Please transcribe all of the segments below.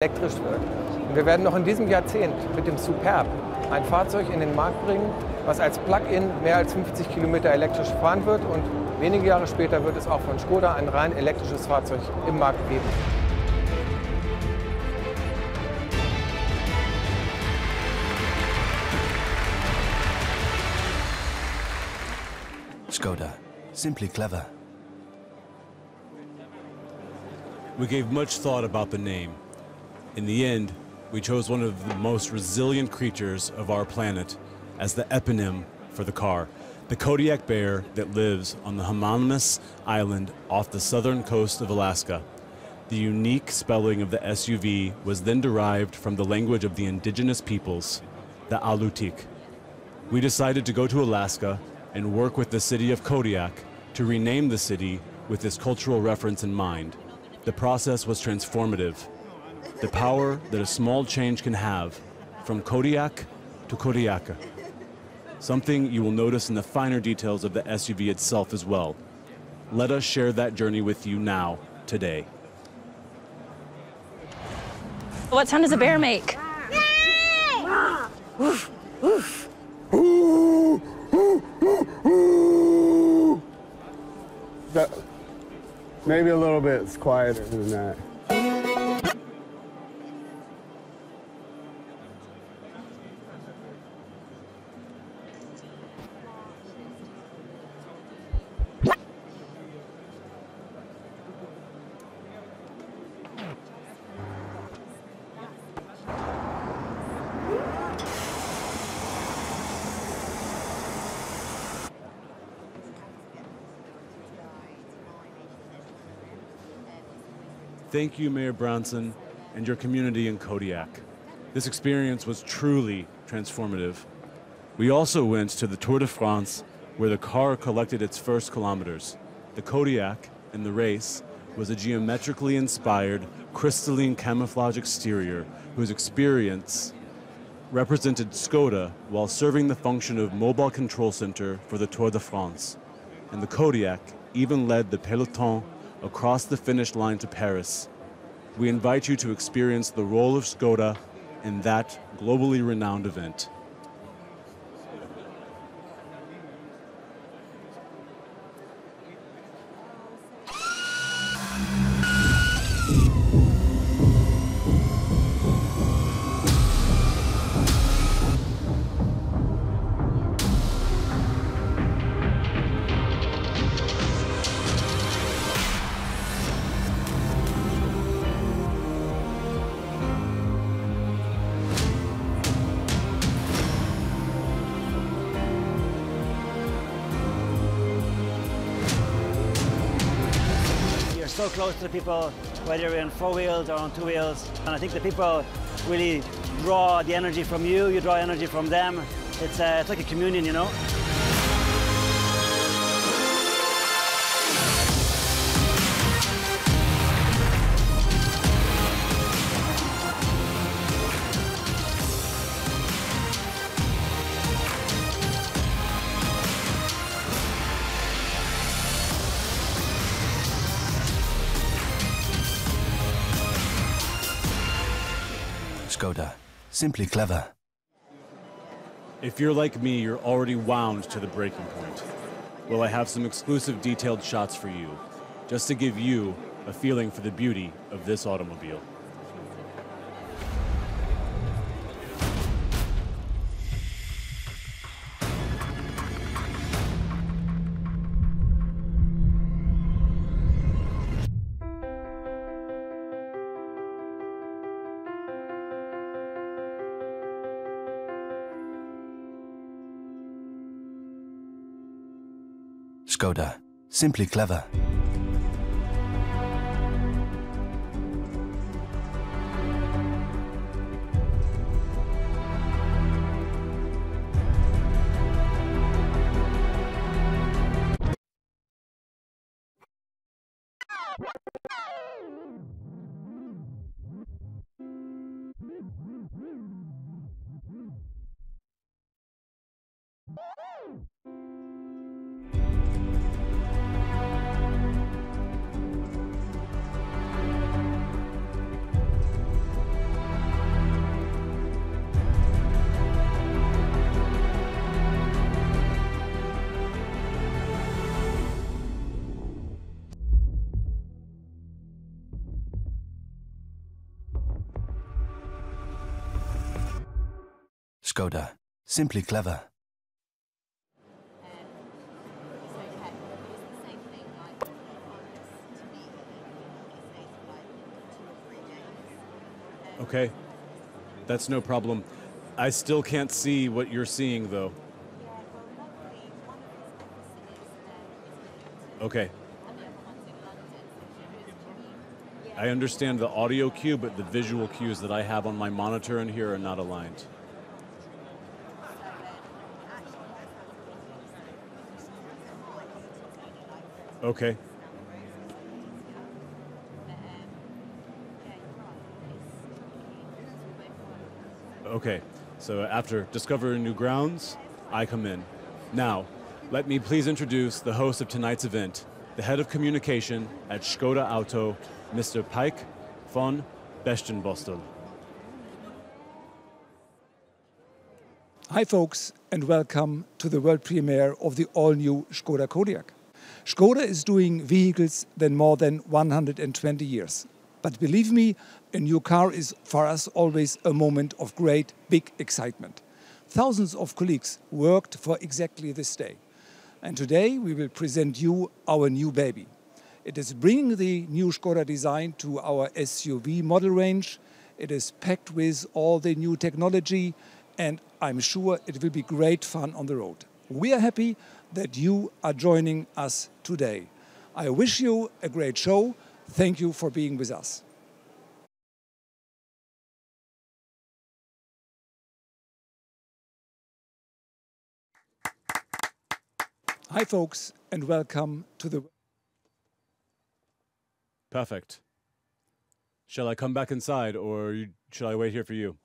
elektrisch wird. Und wir werden noch in diesem Jahrzehnt mit dem Superb ein Fahrzeug in den Markt bringen, was als Plug-in mehr als 50 Kilometer elektrisch fahren wird. Und wenige Jahre später wird es auch von Skoda ein rein elektrisches Fahrzeug im Markt geben. Skoda. Simply clever. We gave much thought about the name. In the end, we chose one of the most resilient creatures of our planet as the eponym for the car, the Kodiak bear that lives on the homonymous island off the southern coast of Alaska. The unique spelling of the SUV was then derived from the language of the indigenous peoples, the Alutiiq. We decided to go to Alaska and work with the city of Kodiak to rename the city with this cultural reference in mind. The process was transformative. The power that a small change can have from Kodiak to Kodiaka. Something you will notice in the finer details of the SUV itself as well. Let us share that journey with you now, today. What sound does a bear make? Woof, woof. That, maybe a little bit quieter than that. Thank you, Mayor Branson, and your community in Kodiak. This experience was truly transformative. We also went to the Tour de France, where the car collected its first kilometers. The Kodiaq, in the race, was a geometrically inspired, crystalline camouflage exterior whose experience represented Skoda while serving the function of mobile control center for the Tour de France. And the Kodiaq even led the peloton across the finish line to Paris. We invite you to experience the role of Skoda in that globally renowned event. To the people, whether you're in four wheels or on two wheels. And I think the people really draw the energy from you, you draw energy from them. It's, uh, it's like a communion, you know? Skoda. Simply clever. If you're like me, you're already wound to the breaking point. Well, I have some exclusive detailed shots for you, just to give you a feeling for the beauty of this automobile. Skoda. Simply clever. Simply clever. Okay, that's no problem. I still can't see what you're seeing, though. Okay. I understand the audio cue, but the visual cues that I have on my monitor in here are not aligned. Okay. Okay, so after discovering new grounds, I come in. Now, let me please introduce the host of tonight's event, the head of communication at Skoda Auto, Mr. Peik von Bestenbostel. Hi, folks, and welcome to the world premiere of the all new Skoda Kodiaq. Skoda is doing vehicles than more than 120 years. But believe me, a new car is for us always a moment of great, big excitement. Thousands of colleagues worked for exactly this day. And today we will present you our new baby. It is bringing the new Skoda design to our SUV model range. It is packed with all the new technology, and I'm sure it will be great fun on the road. We are happy that you are joining us today. I wish you a great show. Thank you for being with us. Hi, folks, and welcome to the. Perfect. Shall I come back inside, or shall I wait here for you?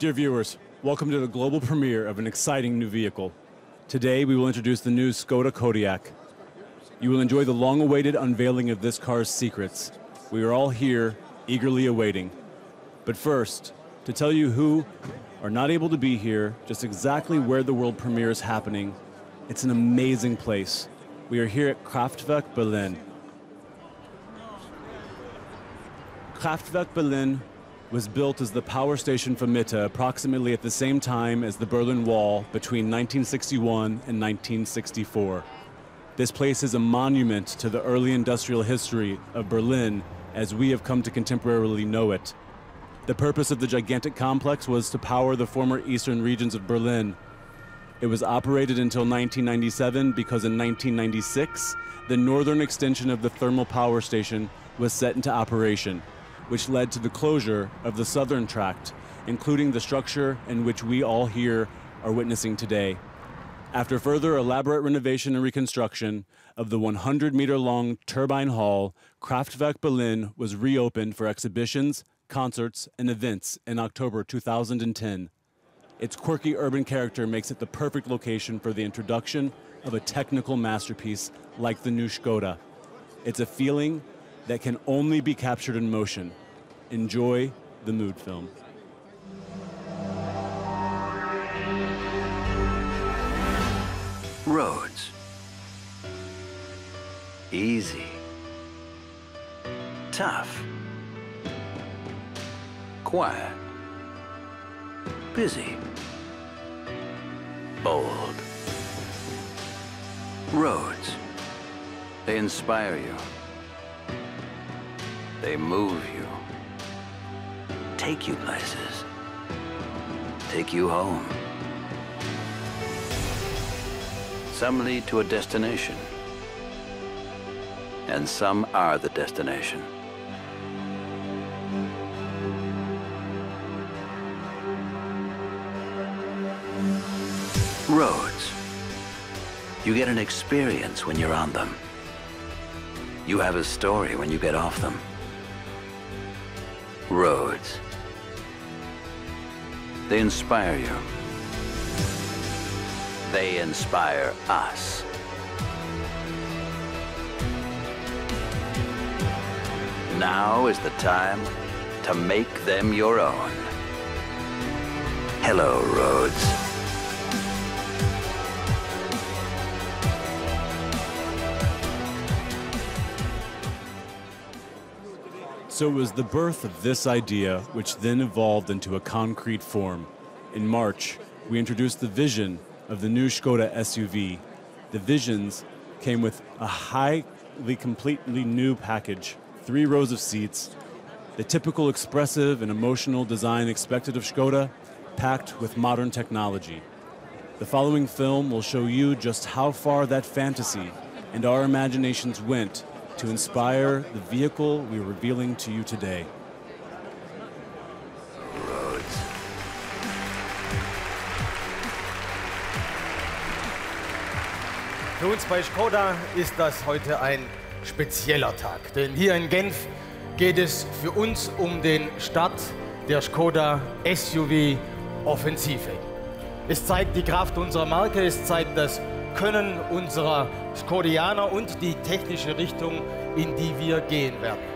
Dear viewers, welcome to the global premiere of an exciting new vehicle. Today we will introduce the new Skoda Kodiaq. You will enjoy the long-awaited unveiling of this car's secrets. We are all here, eagerly awaiting. But first, to tell you who are not able to be here, just exactly where the world premiere is happening, it's an amazing place. We are here at Kraftwerk Berlin. Kraftwerk Berlin was built as the power station for Mitte approximately at the same time as the Berlin Wall between 1961 and 1964. This place is a monument to the early industrial history of Berlin as we have come to contemporarily know it. The purpose of the gigantic complex was to power the former eastern regions of Berlin. It was operated until 1997 because in 1996, the northern extension of the thermal power station was set into operation which led to the closure of the southern tract, including the structure in which we all here are witnessing today. After further elaborate renovation and reconstruction of the 100 meter long turbine hall, Kraftwerk Berlin was reopened for exhibitions, concerts, and events in October 2010. Its quirky urban character makes it the perfect location for the introduction of a technical masterpiece like the new Skoda. It's a feeling that can only be captured in motion. Enjoy the mood film. Roads. Easy. Tough. Quiet. Busy. Bold. Roads. They inspire you. They move you. Take you places. Take you home. Some lead to a destination. And some are the destination. Roads. You get an experience when you're on them. You have a story when you get off them. Roads. They inspire you. They inspire us. Now is the time to make them your own. Hello, Roads. So it was the birth of this idea which then evolved into a concrete form. In March, we introduced the vision of the new Skoda SUV. The visions came with a highly completely new package, three rows of seats, the typical expressive and emotional design expected of Skoda, packed with modern technology. The following film will show you just how far that fantasy and our imaginations went to inspire the vehicle we're revealing to you today. Für uns bei Skoda ist das heute ein spezieller Tag, denn hier in Genf geht es für uns um den Start der Skoda SUV Offensive. Es zeigt die Kraft unserer Marke, es zeigt das Können unserer Skodianer und die technische Richtung, in die wir gehen werden.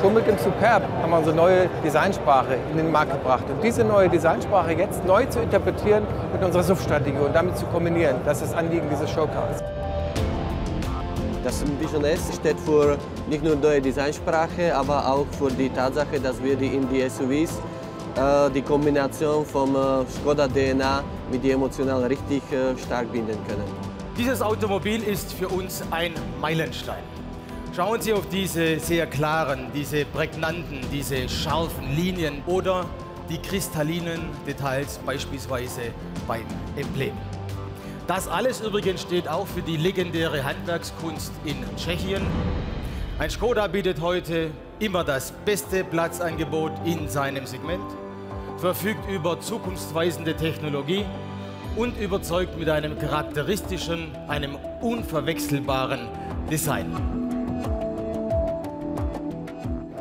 Schon mit dem Superb haben wir unsere neue Designsprache in den Markt gebracht. Und diese neue Designsprache jetzt neu zu interpretieren mit unserer SUV-Strategie und damit zu kombinieren, das ist das Anliegen dieses Showcars. Das Vision S steht für nicht nur neue Designsprache, aber auch für die Tatsache, dass wir die in die SUVs die Kombination vom äh, Skoda DNA mit die emotional richtig äh, stark binden können. Dieses Automobil ist für uns ein Meilenstein. Schauen Sie auf diese sehr klaren, diese prägnanten, diese scharfen Linien oder die kristallinen Details beispielsweise beim Emblem. Das alles übrigens steht auch für die legendäre Handwerkskunst in Tschechien. Ein Skoda bietet heute immer das beste Platzangebot in seinem Segment, verfügt über zukunftsweisende Technologie und überzeugt mit einem charakteristischen, einem unverwechselbaren Design.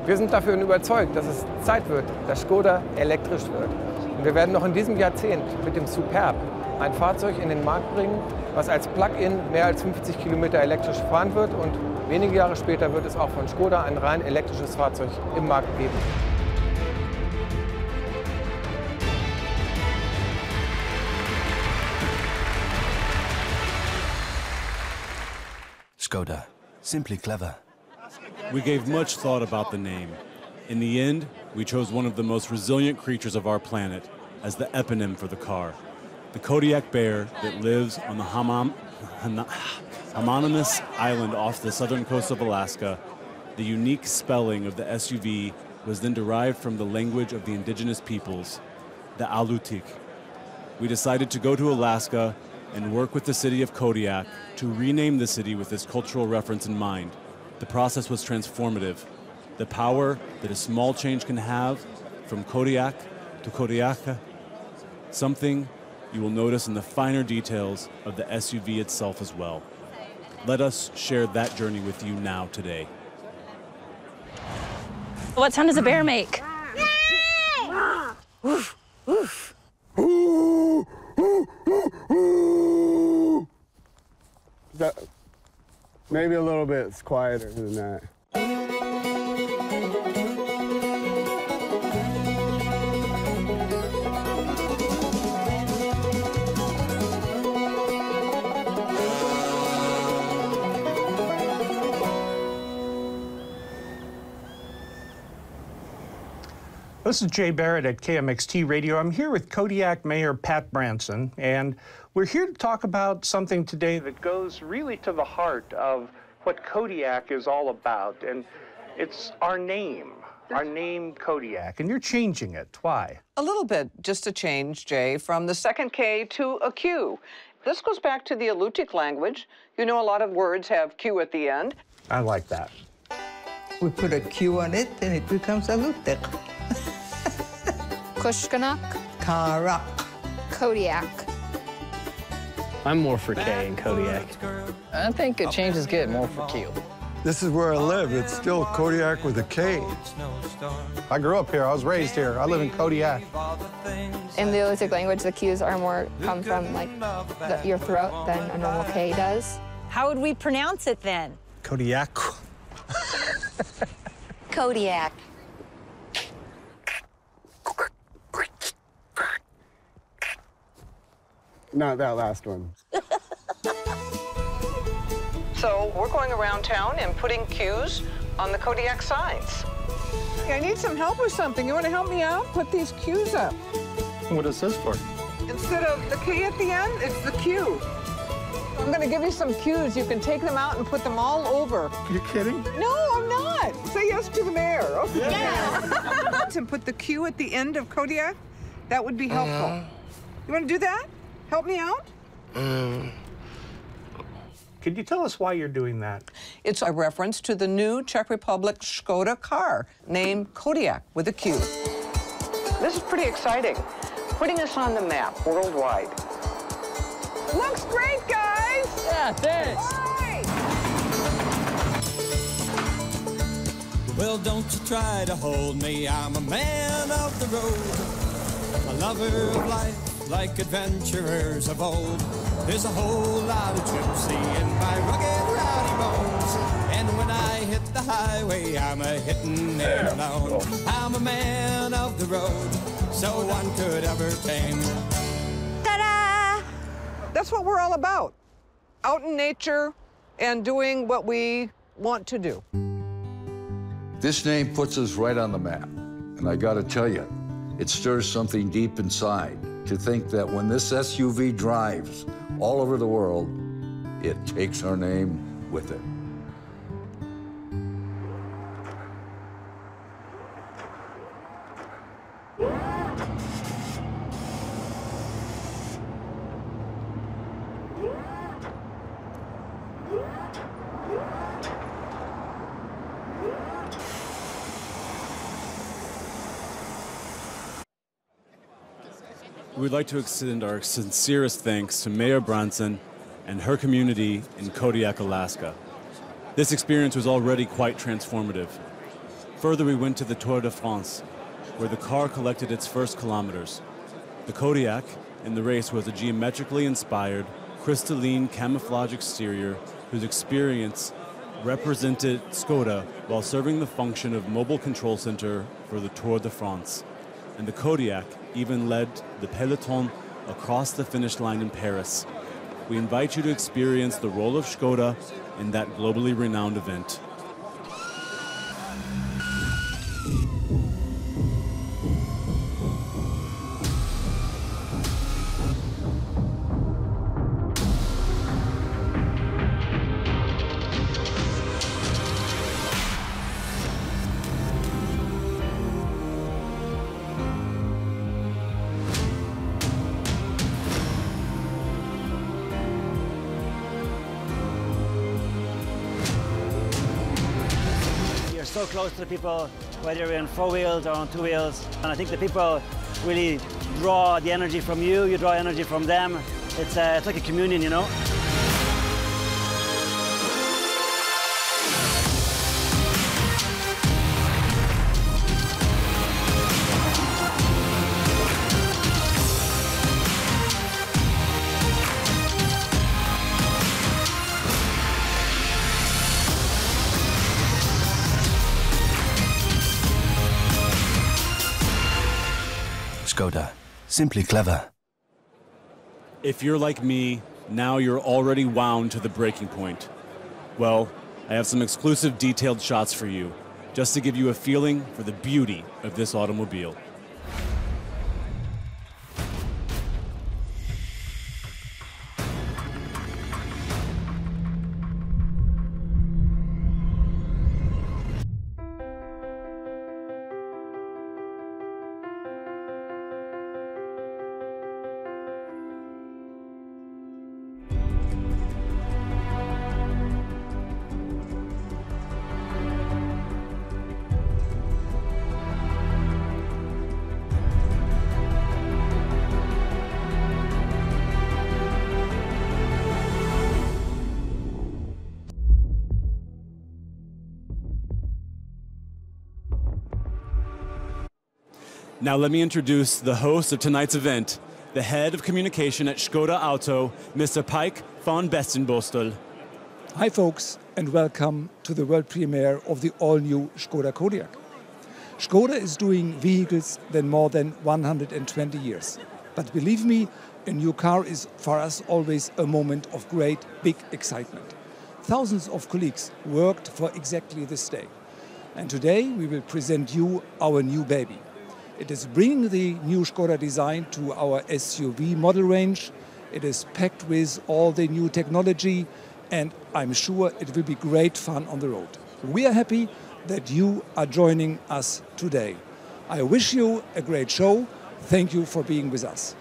Wir sind dafür überzeugt, dass es Zeit wird, dass Skoda elektrisch wird. Und wir werden noch in diesem Jahrzehnt mit dem Superb ein Fahrzeug in den Markt bringen, was als Plug-in mehr als 50 Kilometer elektrisch fahren wird. Und wenige Jahre später wird es auch von Skoda ein rein elektrisches Fahrzeug im Markt geben. Skoda. Simply clever. We gave much thought about the name. In the end, we chose one of the most resilient creatures of our planet as the eponym for the car. The Kodiak bear that lives on the Hamam, homonymous island off the southern coast of Alaska. The unique spelling of the SUV was then derived from the language of the indigenous peoples, the Alutiiq. We decided to go to Alaska and work with the city of Kodiak to rename the city with this cultural reference in mind. The process was transformative. The power that a small change can have from Kodiak to Kodiaka, something you will notice in the finer details of the SUV itself as well. Let us share that journey with you now today. What sound does a bear make? Oof, oof. That, maybe a little bit quieter than that. This is Jay Barrett at KMXT Radio. I'm here with Kodiak Mayor Pat Branson, and we're here to talk about something today that goes really to the heart of what Kodiak is all about, and it's our name, our name Kodiak, and you're changing it. Why? A little bit, just a change, Jay, from the second K to a Q. This goes back to the Alutiiq language. You know, a lot of words have Q at the end. I like that. We put a Q on it, and it becomes Alutiiq. Kushkanak. Karak. Kodiak. I'm more for K and Kodiak. I think a change is good, more for Q. This is where I live. It's still Kodiak with a K. I grew up here. I was raised here. I live in Kodiak. In the Alutiiq language, the Q's are more come from like the, your throat than a normal K does. How would we pronounce it then? Kodiak. Kodiak. Not that last one. So we're going around town and putting cues on the Kodiak signs. I need some help with something. You want to help me out? Put these cues up. What is this for? Instead of the K at the end, it's the Q. I'm going to give you some cues. You can take them out and put them all over. You're kidding? No, I'm not. Say yes to the mayor. Okay. Yeah. and put the Q at the end of Kodiak. That would be helpful. Uh-huh. You want to do that? Help me out? Mm. Could you tell us why you're doing that? It's a reference to the new Czech Republic Skoda car named Kodiaq with a Q. This is pretty exciting, putting us on the map worldwide. Looks great, guys! Yeah, thanks. Well, don't you try to hold me, I'm a man of the road, a lover of life, like adventurers of old. There's a whole lot of gypsy in my rugged, rowdy bones, and when I hit the highway, I'm a hitting it alone. I'm a man of the road, so one could ever tame. Ta-da! That's what we're all about. Out in nature and doing what we want to do. This name puts us right on the map. And I gotta tell you, it stirs something deep inside to think that when this SUV drives all over the world, it takes our name with it. To extend our sincerest thanks to Mayor Branson and her community in Kodiak, Alaska. This experience was already quite transformative. Further, we went to the Tour de France, where the car collected its first kilometers. The Kodiaq in the race was a geometrically inspired, crystalline camouflage exterior whose experience represented Skoda while serving the function of mobile control center for the Tour de France. And the Kodiaq even led the peloton across the finish line in Paris. We invite you to experience the role of Skoda in that globally renowned event. The people, whether you're in four wheels or on two wheels. And I think the people really draw the energy from you, you draw energy from them. It's, uh, it's like a communion, you know? Simply clever. If you're like me, now you're already wound to the breaking point. Well, I have some exclusive detailed shots for you, just to give you a feeling for the beauty of this automobile. Now, let me introduce the host of tonight's event, the head of communication at Skoda Auto, Mr. Peik von Bestenbostel. Hi, folks, and welcome to the world premiere of the all new Skoda Kodiaq. Skoda is doing vehicles than more than 120 years. But believe me, a new car is for us always a moment of great, big excitement. Thousands of colleagues worked for exactly this day. And today we will present you our new baby. It is bringing the new Skoda design to our SUV model range. It is packed with all the new technology, and I'm sure it will be great fun on the road. We are happy that you are joining us today. I wish you a great show. Thank you for being with us.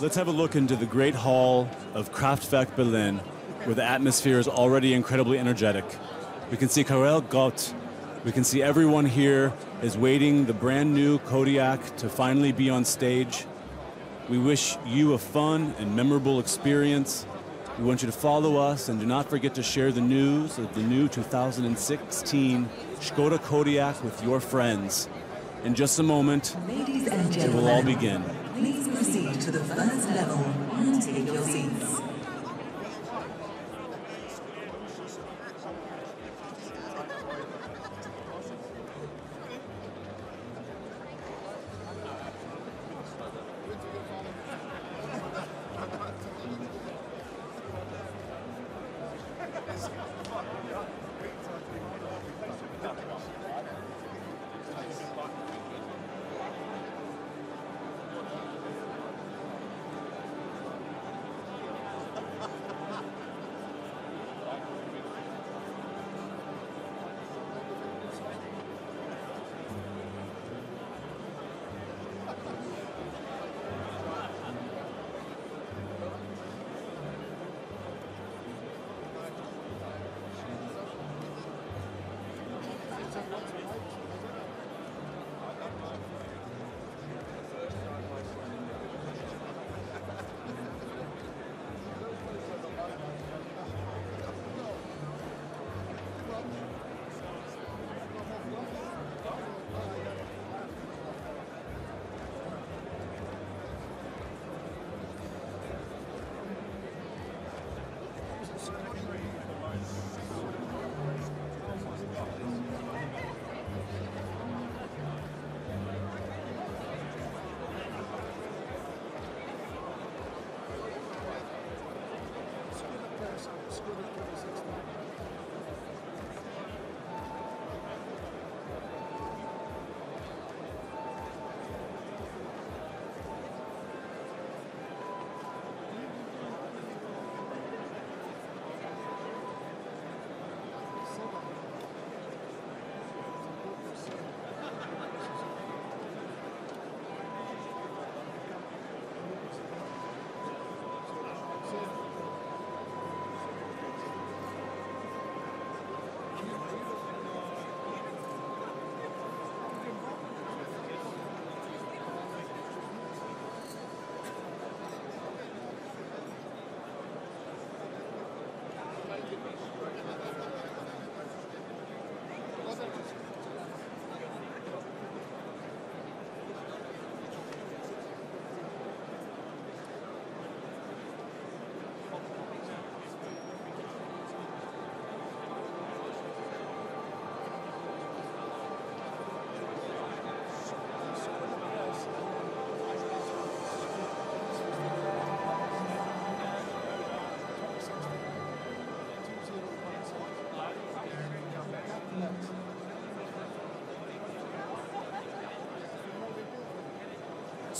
Let's have a look into the great hall of Kraftwerk Berlin, where the atmosphere is already incredibly energetic. We can see Karel Gott. We can see everyone here is waiting the brand new Kodiaq to finally be on stage. We wish you a fun and memorable experience. We want you to follow us and do not forget to share the news of the new 2016 Skoda Kodiaq with your friends. In just a moment, it will all begin. To the first level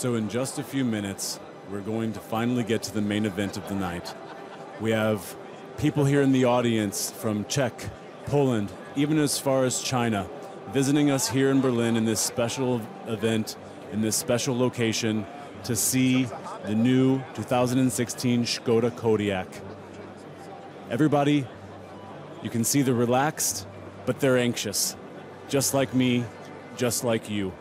So, in just a few minutes, we're going to finally get to the main event of the night. We have people here in the audience from Czech, Poland, even as far as China, visiting us here in Berlin in this special event, in this special location, to see the new 2016 Skoda Kodiaq. Everybody, you can see they're relaxed, but they're anxious. Just like me, just like you.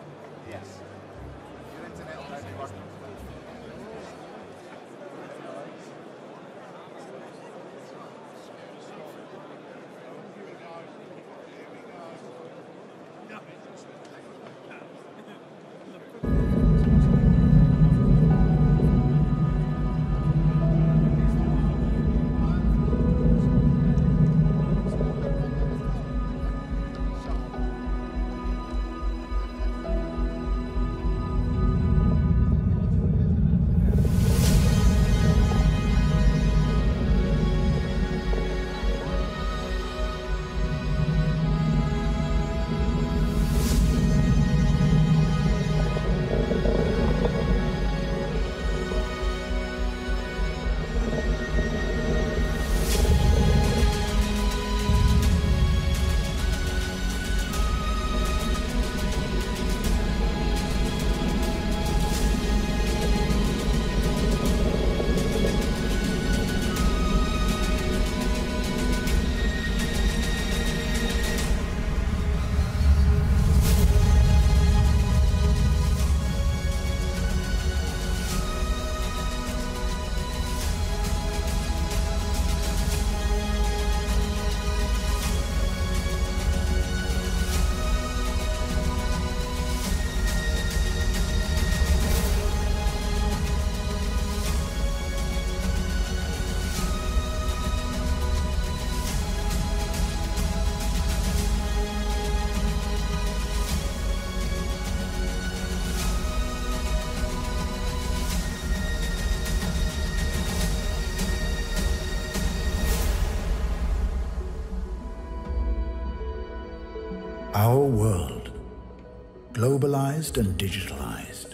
Globalized and digitalized.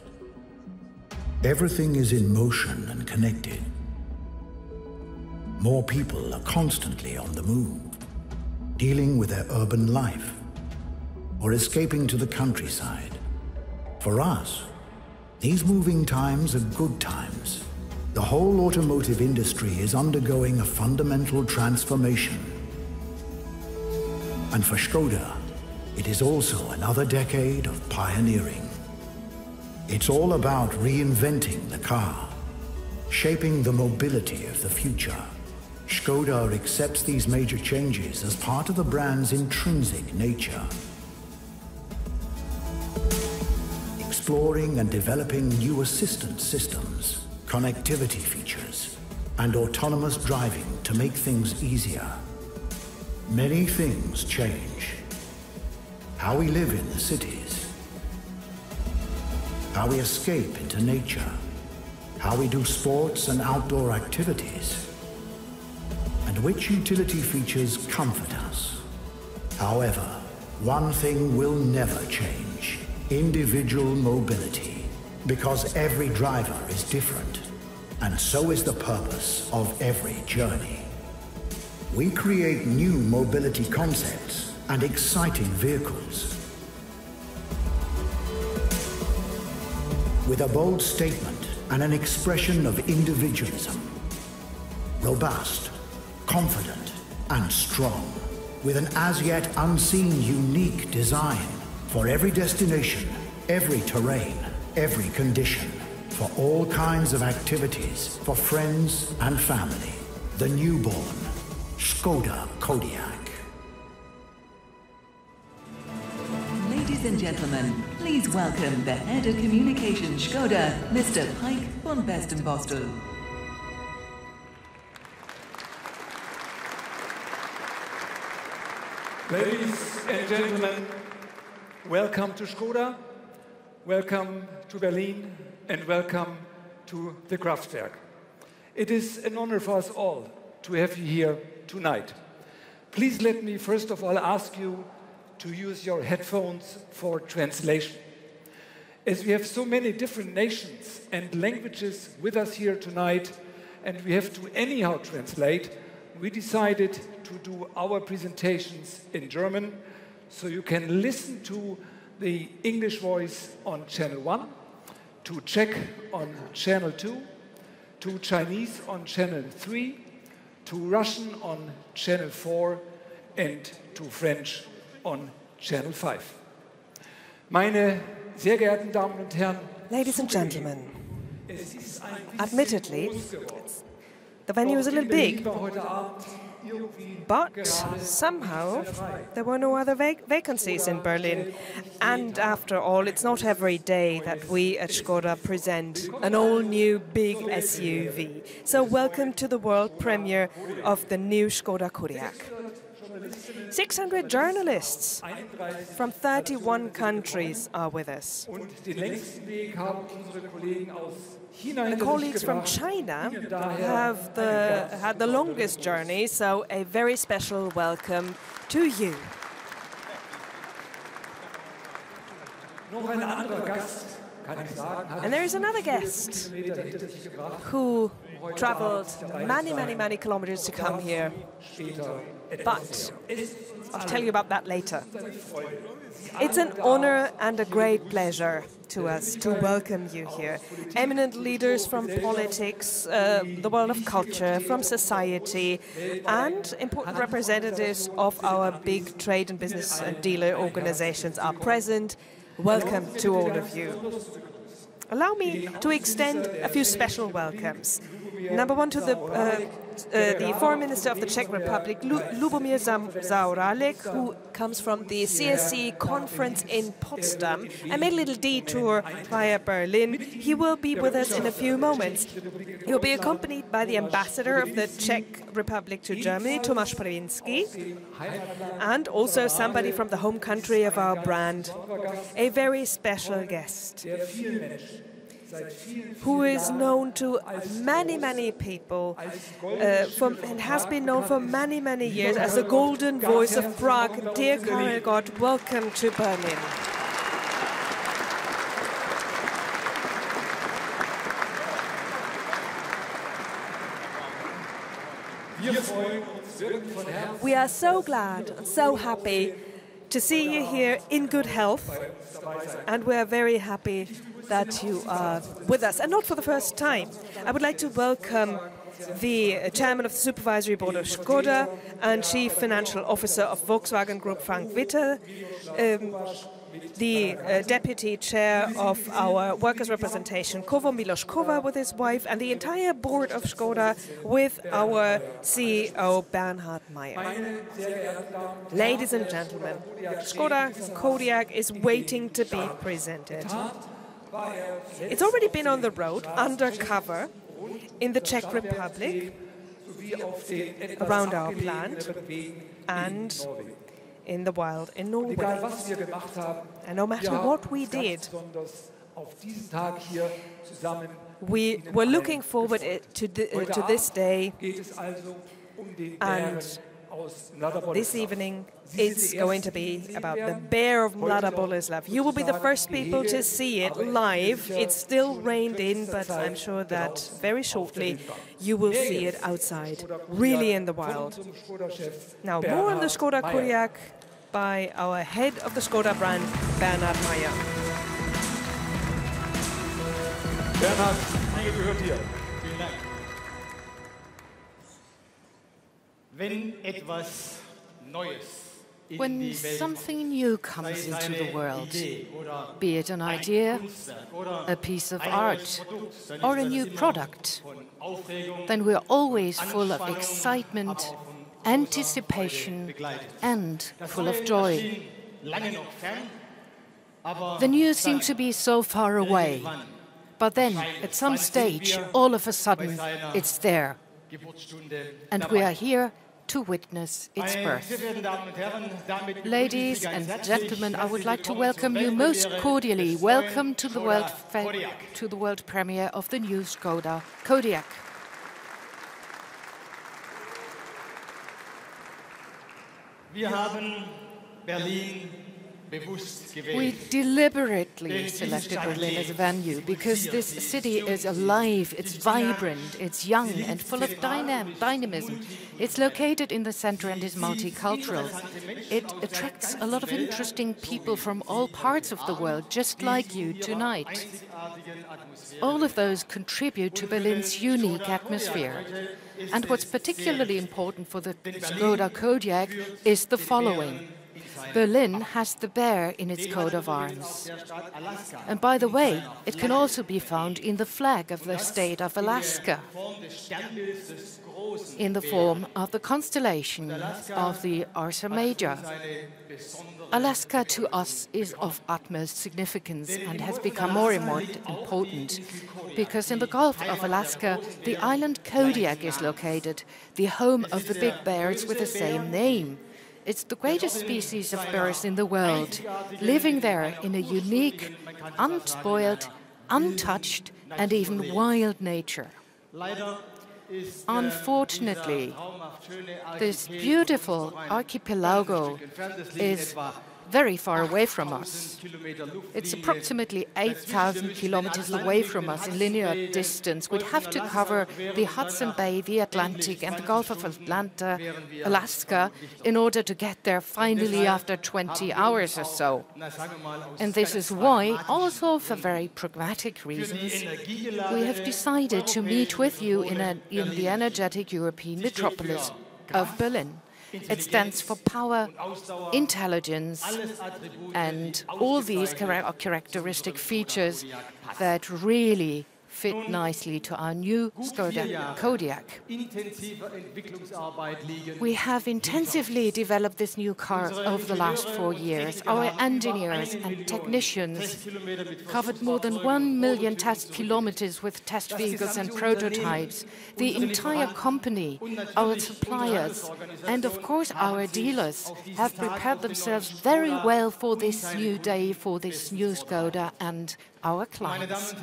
Everything is in motion and connected. More people are constantly on the move, dealing with their urban life or escaping to the countryside. For us, these moving times are good times. The whole automotive industry is undergoing a fundamental transformation. And for Skoda, it is also another decade of pioneering. It's all about reinventing the car, shaping the mobility of the future. Skoda accepts these major changes as part of the brand's intrinsic nature. Exploring and developing new assistance systems, connectivity features, and autonomous driving to make things easier. Many things change. How we live in the cities, how we escape into nature, how we do sports and outdoor activities, and which utility features comfort us. However, one thing will never change. Individual mobility. Because every driver is different. And so is the purpose of every journey. We create new mobility concepts and exciting vehicles. With a bold statement and an expression of individualism. Robust, confident, and strong. With an as yet unseen unique design for every destination, every terrain, every condition, for all kinds of activities, for friends and family. The newborn, Skoda Kodiaq. Ladies and gentlemen, please welcome the Head of Communication Skoda, Mr. Peik von Bestenbostel. Ladies and gentlemen, welcome to Skoda, welcome to Berlin, and welcome to the Kraftwerk. It is an honor for us all to have you here tonight. Please let me first of all ask you to use your headphones for translation. As we have so many different nations and languages with us here tonight, and we have to anyhow translate, we decided to do our presentations in German so you can listen to the English voice on channel 1, to Czech on channel 2, to Chinese on channel 3, to Russian on channel 4, and to French on channel 5. Meine sehr geehrten Damen und Herren, Ladies and gentlemen, admittedly, the venue is a little big, but somehow there were no other vac vacancies in Berlin. And after all, it's not every day that we at Skoda present an all new big SUV. So, welcome to the world premiere of the new Skoda Kodiaq. 600 journalists from 31 countries are with us. The colleagues from China have the, had the longest journey, so a very special welcome to you. And there is another guest who traveled many, many, many kilometers to come here. But I'll tell you about that later. It's an honor and a great pleasure to us to welcome you here. Eminent leaders from politics, uh, the world of culture, from society, and important representatives of our big trade and business and dealer organizations are present. Welcome to all of you. Allow me to extend a few special welcomes. Number one to the, uh, uh, the Foreign Minister of the Czech Republic, Lu Lubomir Zaoralek, who comes from the CSC conference in Potsdam I made a little detour via Berlin. He will be with us in a few moments. He will be accompanied by the ambassador of the Czech Republic to Germany, Tomáš Podivínský, and also somebody from the home country of our brand, a very special guest. Who is known to many, many people uh, from, and has been known for many, many years as the golden voice of Prague. Dear Karel Gott, welcome to Berlin. We are so glad and so happy to see you here in good health, and we are very happy that you are with us, and not for the first time. I would like to welcome the chairman of the supervisory board of Skoda and chief financial officer of Volkswagen Group, Frank Witter. Um, the uh, deputy chair of our workers' representation, Kovo Milos Kova, with his wife, and the entire board of Skoda with our CEO, Bernhard Maier. Ladies and gentlemen, Skoda Kodiaq is waiting to be presented. It's already been on the road, undercover, in the Czech Republic, around our plant, and in the wild in Norway. And no matter what we did, we were looking forward to, the, to this day, and this evening it's going to be about the bear of Mlada Boleslav. You will be the first people to see it live. It's still rained in, but I'm sure that very shortly you will see it outside, really in the wild. Now, more on the Skoda Kodiaq by our head of the Skoda brand, Bernhard Maier. Bernhard, einige gehört hier. Wenn etwas Neues when something new comes into the world, be it an idea, a piece of art, or a new product, then we're always full of excitement, anticipation, and full of joy. The news seems to be so far away, but then at some stage, all of a sudden, it's there. And we are here to witness its birth. Ladies and gentlemen, I would like to welcome you most cordially. Welcome to the world to the world premiere of the new Skoda Kodiaq. Wir haben Berlin we deliberately selected Berlin as a venue because this city is alive, it's vibrant, it's young and full of dynam dynamism. It's located in the center and is multicultural. It attracts a lot of interesting people from all parts of the world, just like you tonight. All of those contribute to Berlin's unique atmosphere. And what's particularly important for the Skoda Kodiaq is the following. Berlin has the bear in its coat of arms. And by the way, it can also be found in the flag of the state of Alaska, in the form of the constellation of the Ursa Major. Alaska to us is of utmost significance and has become more and more important because in the Gulf of Alaska, the island Kodiak is located, the home of the big bears with the same name. It's the greatest species of birds in the world, living there in a unique, unspoiled, untouched, and even wild nature. Unfortunately, this beautiful archipelago is very far away from us. It's approximately 8,000 kilometers away from us in linear distance. We'd have to cover the Hudson Bay, the Atlantic, and the Gulf of Atlanta, Alaska, in order to get there finally after 20 hours or so. And this is why, also for very pragmatic reasons, we have decided to meet with you in, a, in the energetic European metropolis of Berlin. It stands for power, intelligence, and all these characteristic features that really fit nicely to our new Skoda Kodiaq. We have intensively developed this new car over the last four years. Our engineers and technicians covered more than one million test kilometers with test vehicles and prototypes. The entire company, our suppliers, and of course our dealers have prepared themselves very well for this new day, for this new Skoda and our clients.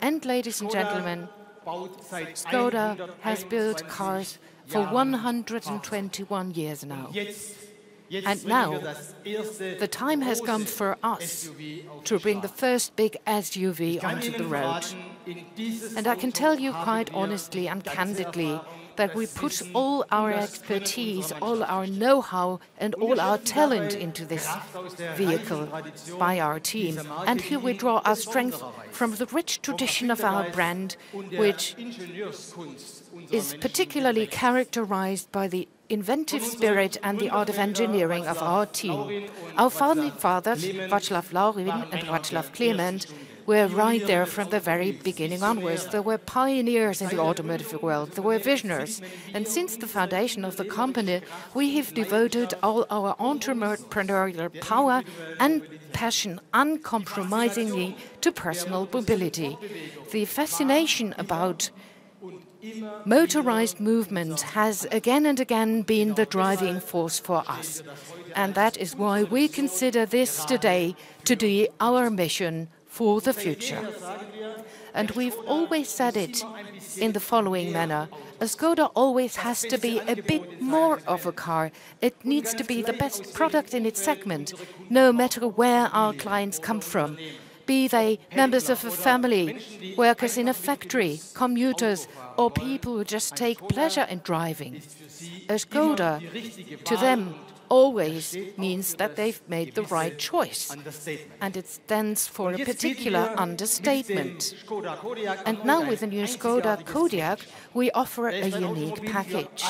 And ladies and gentlemen, Skoda has built cars for 121 years now. And now, the time has come for us to bring the first big SUV onto the road. And I can tell you quite honestly and candidly that we put all our expertise, all our know-how and all our talent into this vehicle by our team. And here we draw our strength from the rich tradition of our brand, which is particularly characterized by the inventive spirit and the art of engineering of our team. Our founding fathers, Václav Laurin and Václav Klement, were right there from the very beginning onwards. They were pioneers in the automotive world. They were visionaries. And since the foundation of the company, we have devoted all our entrepreneurial power and passion uncompromisingly to personal mobility. The fascination about motorized movement has again and again been the driving force for us. And that is why we consider this today to be our mission for the future. And we've always said it in the following manner. A Skoda always has to be a bit more of a car. It needs to be the best product in its segment, no matter where our clients come from be they members of a family, workers in a factory, commuters, or people who just take pleasure in driving. A Skoda, to them, always means that they've made the right choice. And it stands for a particular understatement. And now with the new Skoda Kodiaq, we offer a unique package.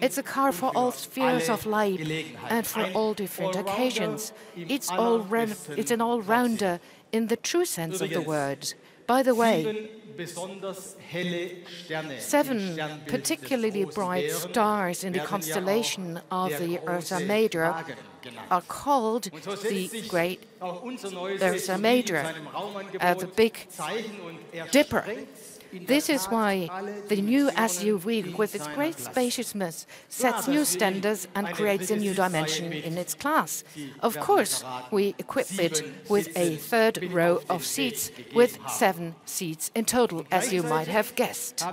It's a car for all spheres of life and for all different occasions. It's, all it's an all-rounder in the true sense of the word. By the way, seven particularly bright stars in the constellation of the Ursa Major are called the Great Ursa Major, uh, the Big Dipper. This is why the new SUV, with its great spaciousness, sets new standards and creates a new dimension in its class. Of course, we equip it with a third row of seats, with seven seats in total, as you might have guessed.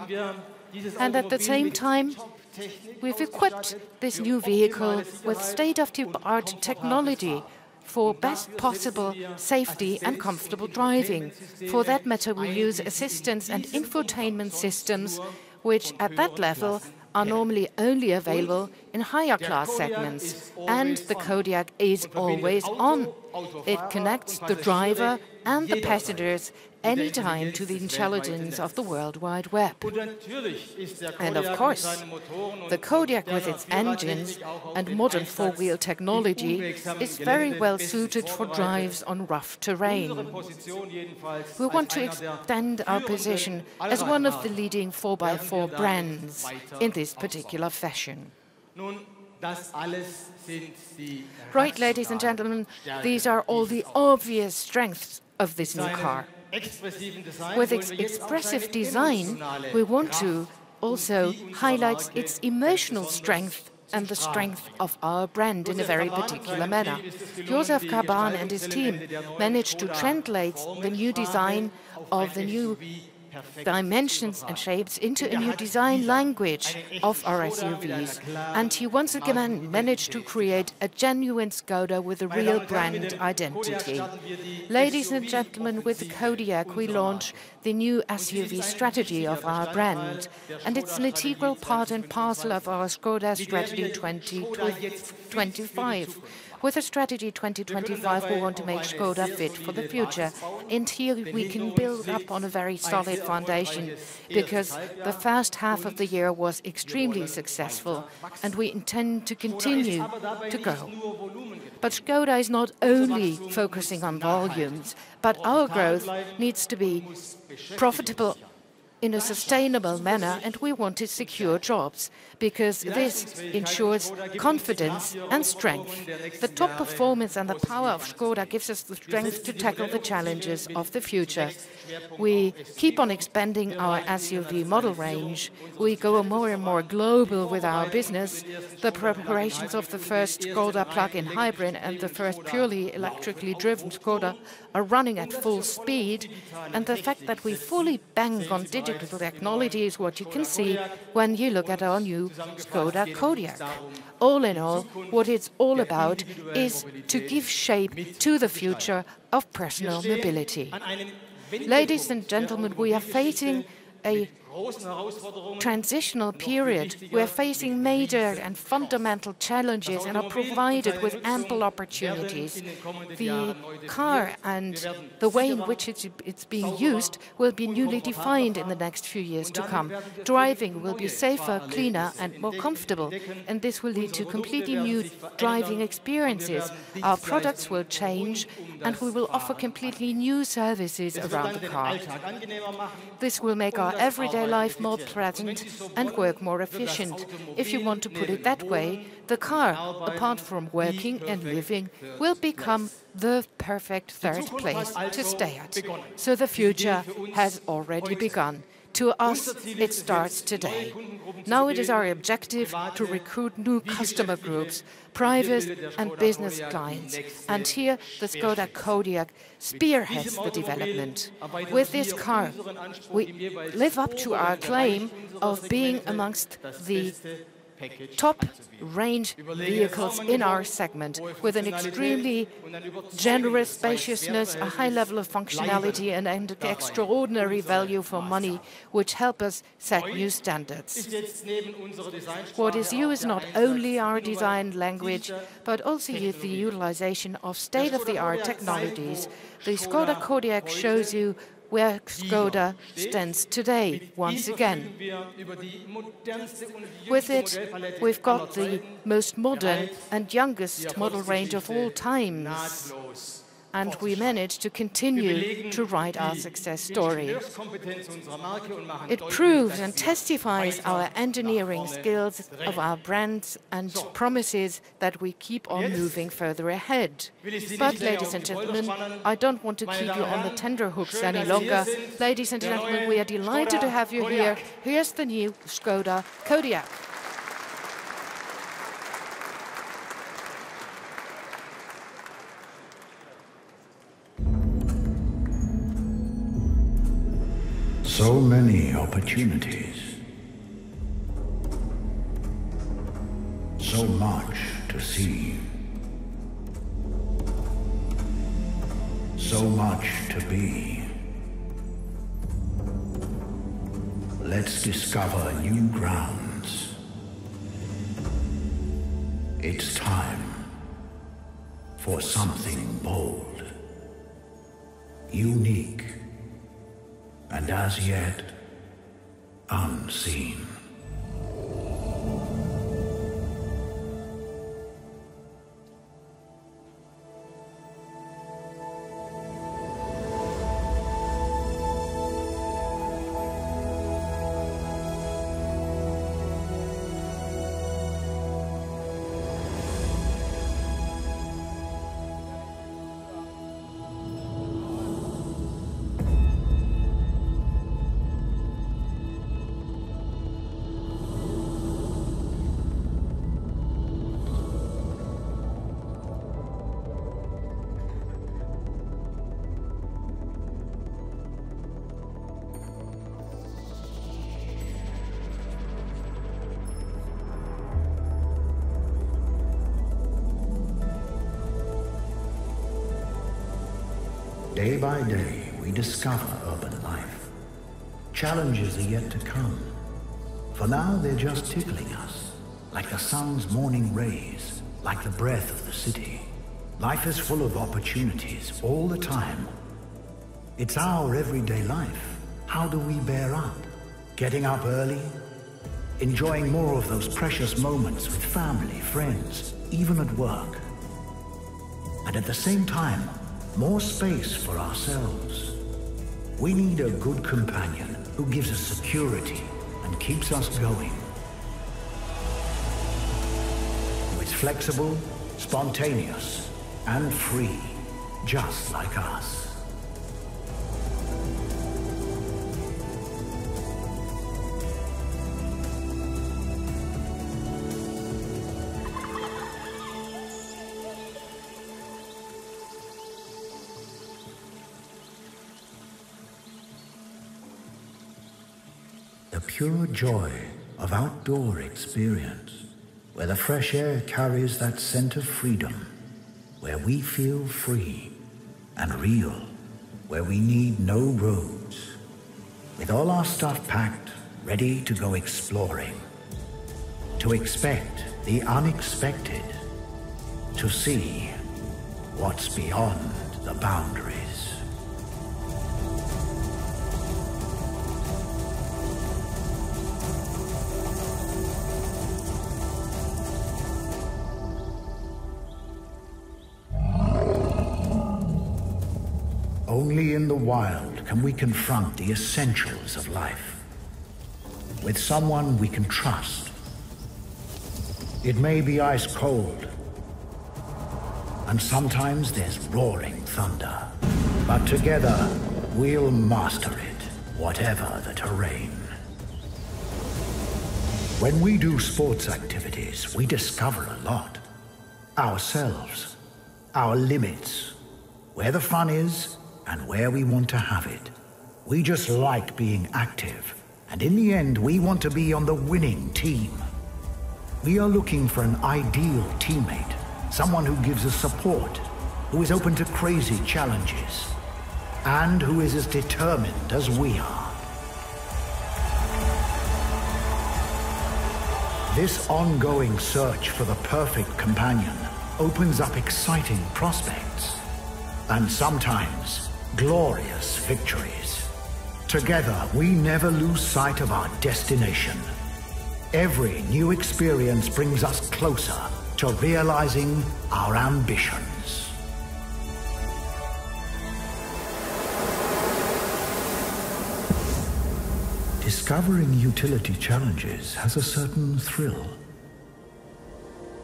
And at the same time, we've equipped this new vehicle with state-of-the-art technology for best possible safety and comfortable driving. For that matter, we use assistance and infotainment systems, which at that level are normally only available in higher class segments. And the Kodiaq is always on. It connects the driver and the passengers anytime to the intelligence of the World Wide Web. And of course, the Kodiaq with its engines and modern four-wheel technology is very well suited for drives on rough terrain. We want to extend our position as one of the leading 4x4 brands in this particular fashion. Right, ladies and gentlemen, these are all the obvious strengths of this new car. With its expressive design, we want to also highlight its emotional strength and the strength of our brand in a very particular manner. Josef Kaban and his team managed to translate the new design of the new dimensions and shapes into a new design language of our SUVs. And he once again managed to create a genuine Skoda with a real brand identity. Ladies and gentlemen, with Kodiaq we launch the new SUV strategy of our brand. And it's an integral part and parcel of our Skoda Strategy 2025 with a Strategy 2025, we want to make Skoda fit for the future. And here we can build up on a very solid foundation because the first half of the year was extremely successful and we intend to continue to grow. But Skoda is not only focusing on volumes, but our growth needs to be profitable in a sustainable manner and we want to secure jobs because this ensures confidence and strength. The top performance and the power of Skoda gives us the strength to tackle the challenges of the future. We keep on expanding our SUV model range. We go more and more global with our business. The preparations of the first Skoda plug-in hybrid and the first purely electrically driven Skoda are running at full speed. And the fact that we fully bank on digital technology is what you can see when you look at our new Skoda Kodiaq. All in all, what it's all about is to give shape to the future of personal mobility. Ladies and gentlemen, we are facing a transitional period. We are facing major and fundamental challenges and are provided with ample opportunities. The car and the way in which it's, it's being used will be newly defined in the next few years to come. Driving will be safer, cleaner and more comfortable, and this will lead to completely new driving experiences. Our products will change, and we will offer completely new services around the car. This will make our everyday life more pleasant and work more efficient. If you want to put it that way, the car, apart from working and living, will become the perfect third place to stay at. So the future has already begun. To us, it starts today. Now it is our objective to recruit new customer groups, private and business clients. And here, the Skoda Kodiaq spearheads the development. With this car, we live up to our claim of being amongst the top range vehicles in our segment with an extremely generous spaciousness, a high level of functionality and an extraordinary value for money, which help us set new standards. What is new is not only our design language, but also the utilization of state-of-the-art technologies. The Skoda Kodiaq shows you where Skoda stands today, once again. With it, we've got the most modern and youngest model range of all times and we managed to continue to write our success story. It proves and testifies our engineering skills of our brands and promises that we keep on moving further ahead. But, ladies and gentlemen, I don't want to keep you on the tender hooks any longer. Ladies and gentlemen, we are delighted to have you here. Here's the new Skoda Kodiaq. So many opportunities. So much to see. So much to be. Let's discover new grounds. It's time for something bold, unique, and as yet unseen. Discover urban life. Challenges are yet to come. For now, they're just tickling us, like the sun's morning rays, like the breath of the city. Life is full of opportunities all the time. It's our everyday life. How do we bear up? Getting up early? Enjoying more of those precious moments with family, friends, even at work. And at the same time, more space for ourselves. We need a good companion who gives us security and keeps us going. Who is flexible, spontaneous, and free, just like us. Pure joy of outdoor experience, where the fresh air carries that scent of freedom, where we feel free and real, where we need no roads, with all our stuff packed, ready to go exploring, to expect the unexpected, to see what's beyond the boundaries. Only in the wild can we confront the essentials of life. With someone we can trust. It may be ice cold. And sometimes there's roaring thunder. But together, we'll master it, whatever the terrain. When we do sports activities, we discover a lot. Ourselves, our limits, where the fun is, and where we want to have it. We just like being active, and in the end, we want to be on the winning team. We are looking for an ideal teammate, someone who gives us support, who is open to crazy challenges, and who is as determined as we are. This ongoing search for the perfect companion opens up exciting prospects. And sometimes, glorious victories. Together, we never lose sight of our destination. Every new experience brings us closer to realizing our ambitions. Discovering utility challenges has a certain thrill.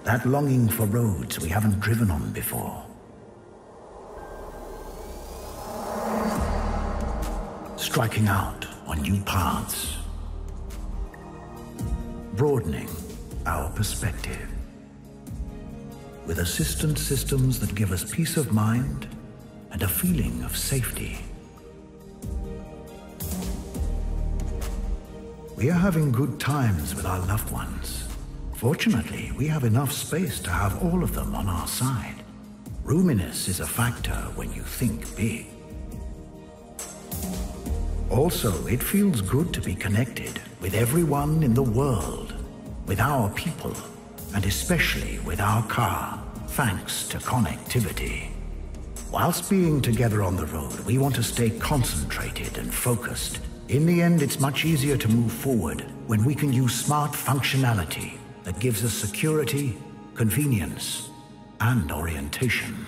That longing for roads we haven't driven on before. Striking out on new paths, broadening our perspective. With assistance systems that give us peace of mind and a feeling of safety. We are having good times with our loved ones. Fortunately, we have enough space to have all of them on our side. Roominess is a factor when you think big. Also, it feels good to be connected with everyone in the world, with our people, and especially with our car, thanks to connectivity. Whilst being together on the road, we want to stay concentrated and focused. In the end, it's much easier to move forward when we can use smart functionality that gives us security, convenience, and orientation.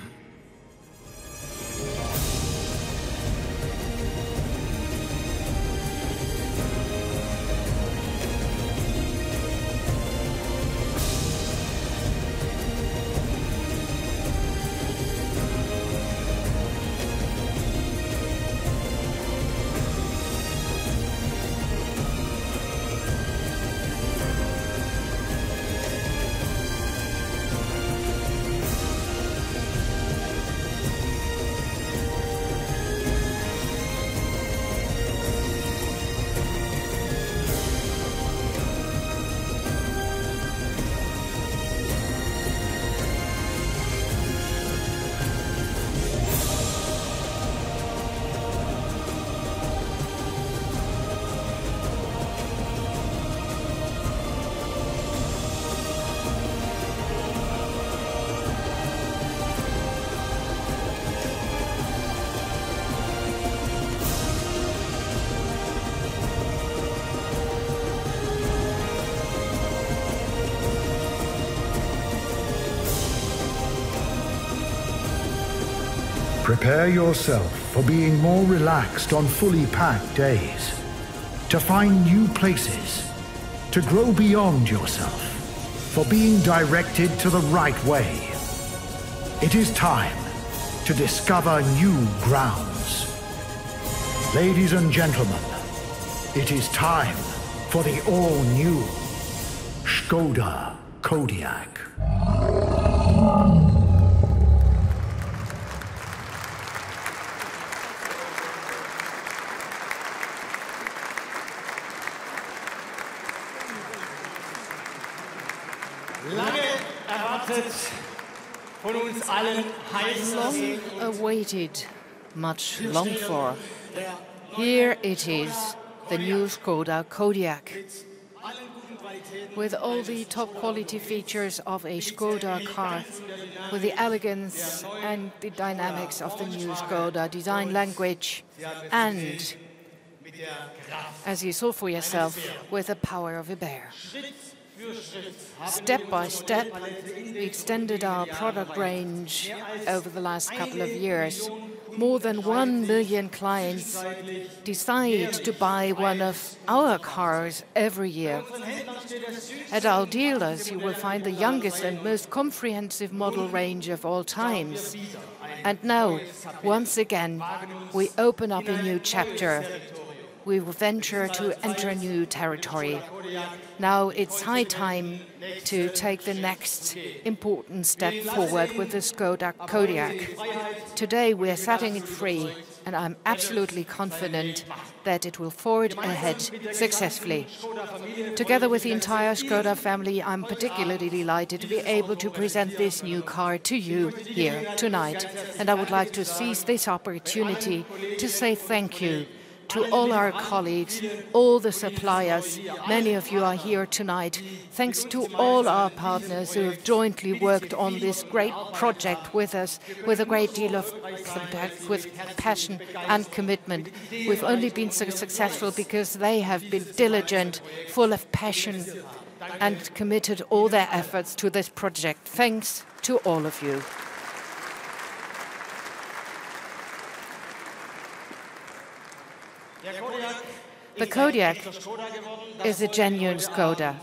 Prepare yourself for being more relaxed on fully packed days, to find new places, to grow beyond yourself, for being directed to the right way. It is time to discover new grounds. Ladies and gentlemen, it is time for the all-new Skoda Kodiaq. Long awaited, much longed for. Here it is, the new Skoda Kodiaq. With all the top quality features of a Skoda car, with the elegance and the dynamics of the new Skoda design language, and, as you saw for yourself, with the power of a bear. Step by step, we extended our product range over the last couple of years. More than 1 million clients decide to buy one of our cars every year. At our dealers, you will find the youngest and most comprehensive model range of all times. And now, once again, we open up a new chapter we will venture to enter new territory. Now it's high time to take the next important step forward with the Skoda Kodiaq. Today we are setting it free, and I'm absolutely confident that it will forward ahead successfully. Together with the entire Skoda family, I'm particularly delighted to be able to present this new car to you here tonight. And I would like to seize this opportunity to say thank you to all our colleagues, all the suppliers. Many of you are here tonight. Thanks to all our partners who have jointly worked on this great project with us with a great deal of with passion and commitment. We've only been so successful because they have been diligent, full of passion, and committed all their efforts to this project. Thanks to all of you. The Kodiaq is a genuine Skoda.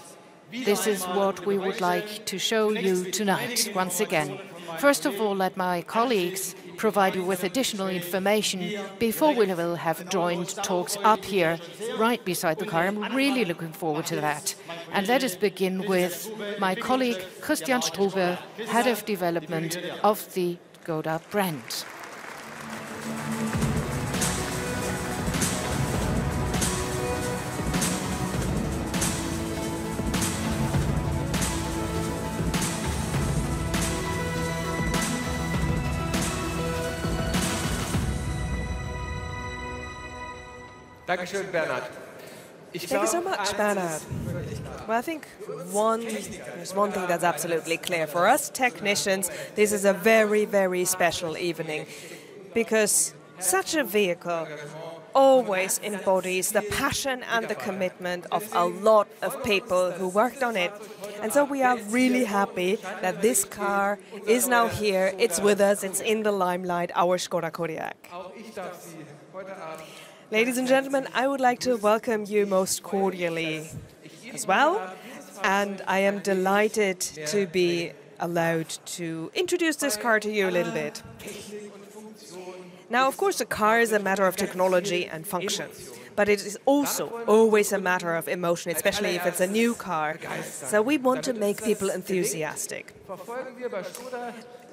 This is what we would like to show you tonight, once again. First of all, let my colleagues provide you with additional information before we will have joint talks up here, right beside the car. I'm really looking forward to that. And let us begin with my colleague Christian Strube, Head of Development of the Skoda brand. Dankeschön, Bernhard. Thank you so much, Bernhard. Well, I think one there's one thing that's absolutely clear for us technicians. This is a very, very special evening because such a vehicle always embodies the passion and the commitment of a lot of people who worked on it. And so we are really happy that this car is now here. It's with us. It's in the limelight. Our Skoda Kodiaq. Ladies and gentlemen, I would like to welcome you most cordially as well. And I am delighted to be allowed to introduce this car to you a little bit. Now, of course, a car is a matter of technology and function. But it is also always a matter of emotion, especially if it's a new car. So we want to make people enthusiastic.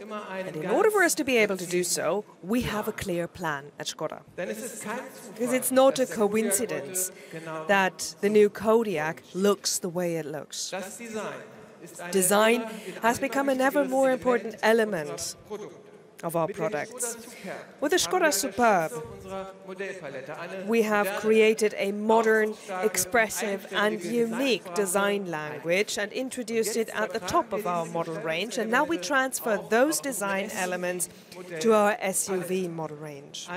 And in order for us to be able to do so, we have a clear plan at Skoda. Because it's not a coincidence that the new Kodiaq looks the way it looks. Design has become an ever more important element of our products. With the Skoda Superb, we have created a modern, expressive, and unique design language and introduced it at the top of our model range. And now we transfer those design elements to our SUV model range.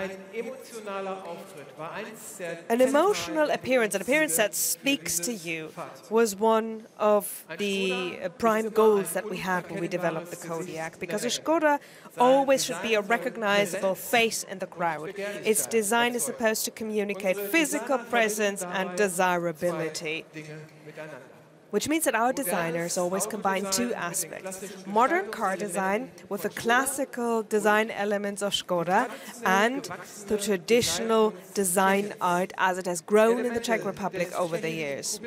An emotional appearance, an appearance that speaks to you, was one of the uh, prime goals that we had when we developed the Kodiaq, because a Skoda always should be a recognizable face in the crowd. Its design is supposed to communicate physical presence and desirability which means that our designers always combine two aspects. modern car design with the classical design elements of Skoda and the traditional design art as it has grown in the Czech Republic over the years.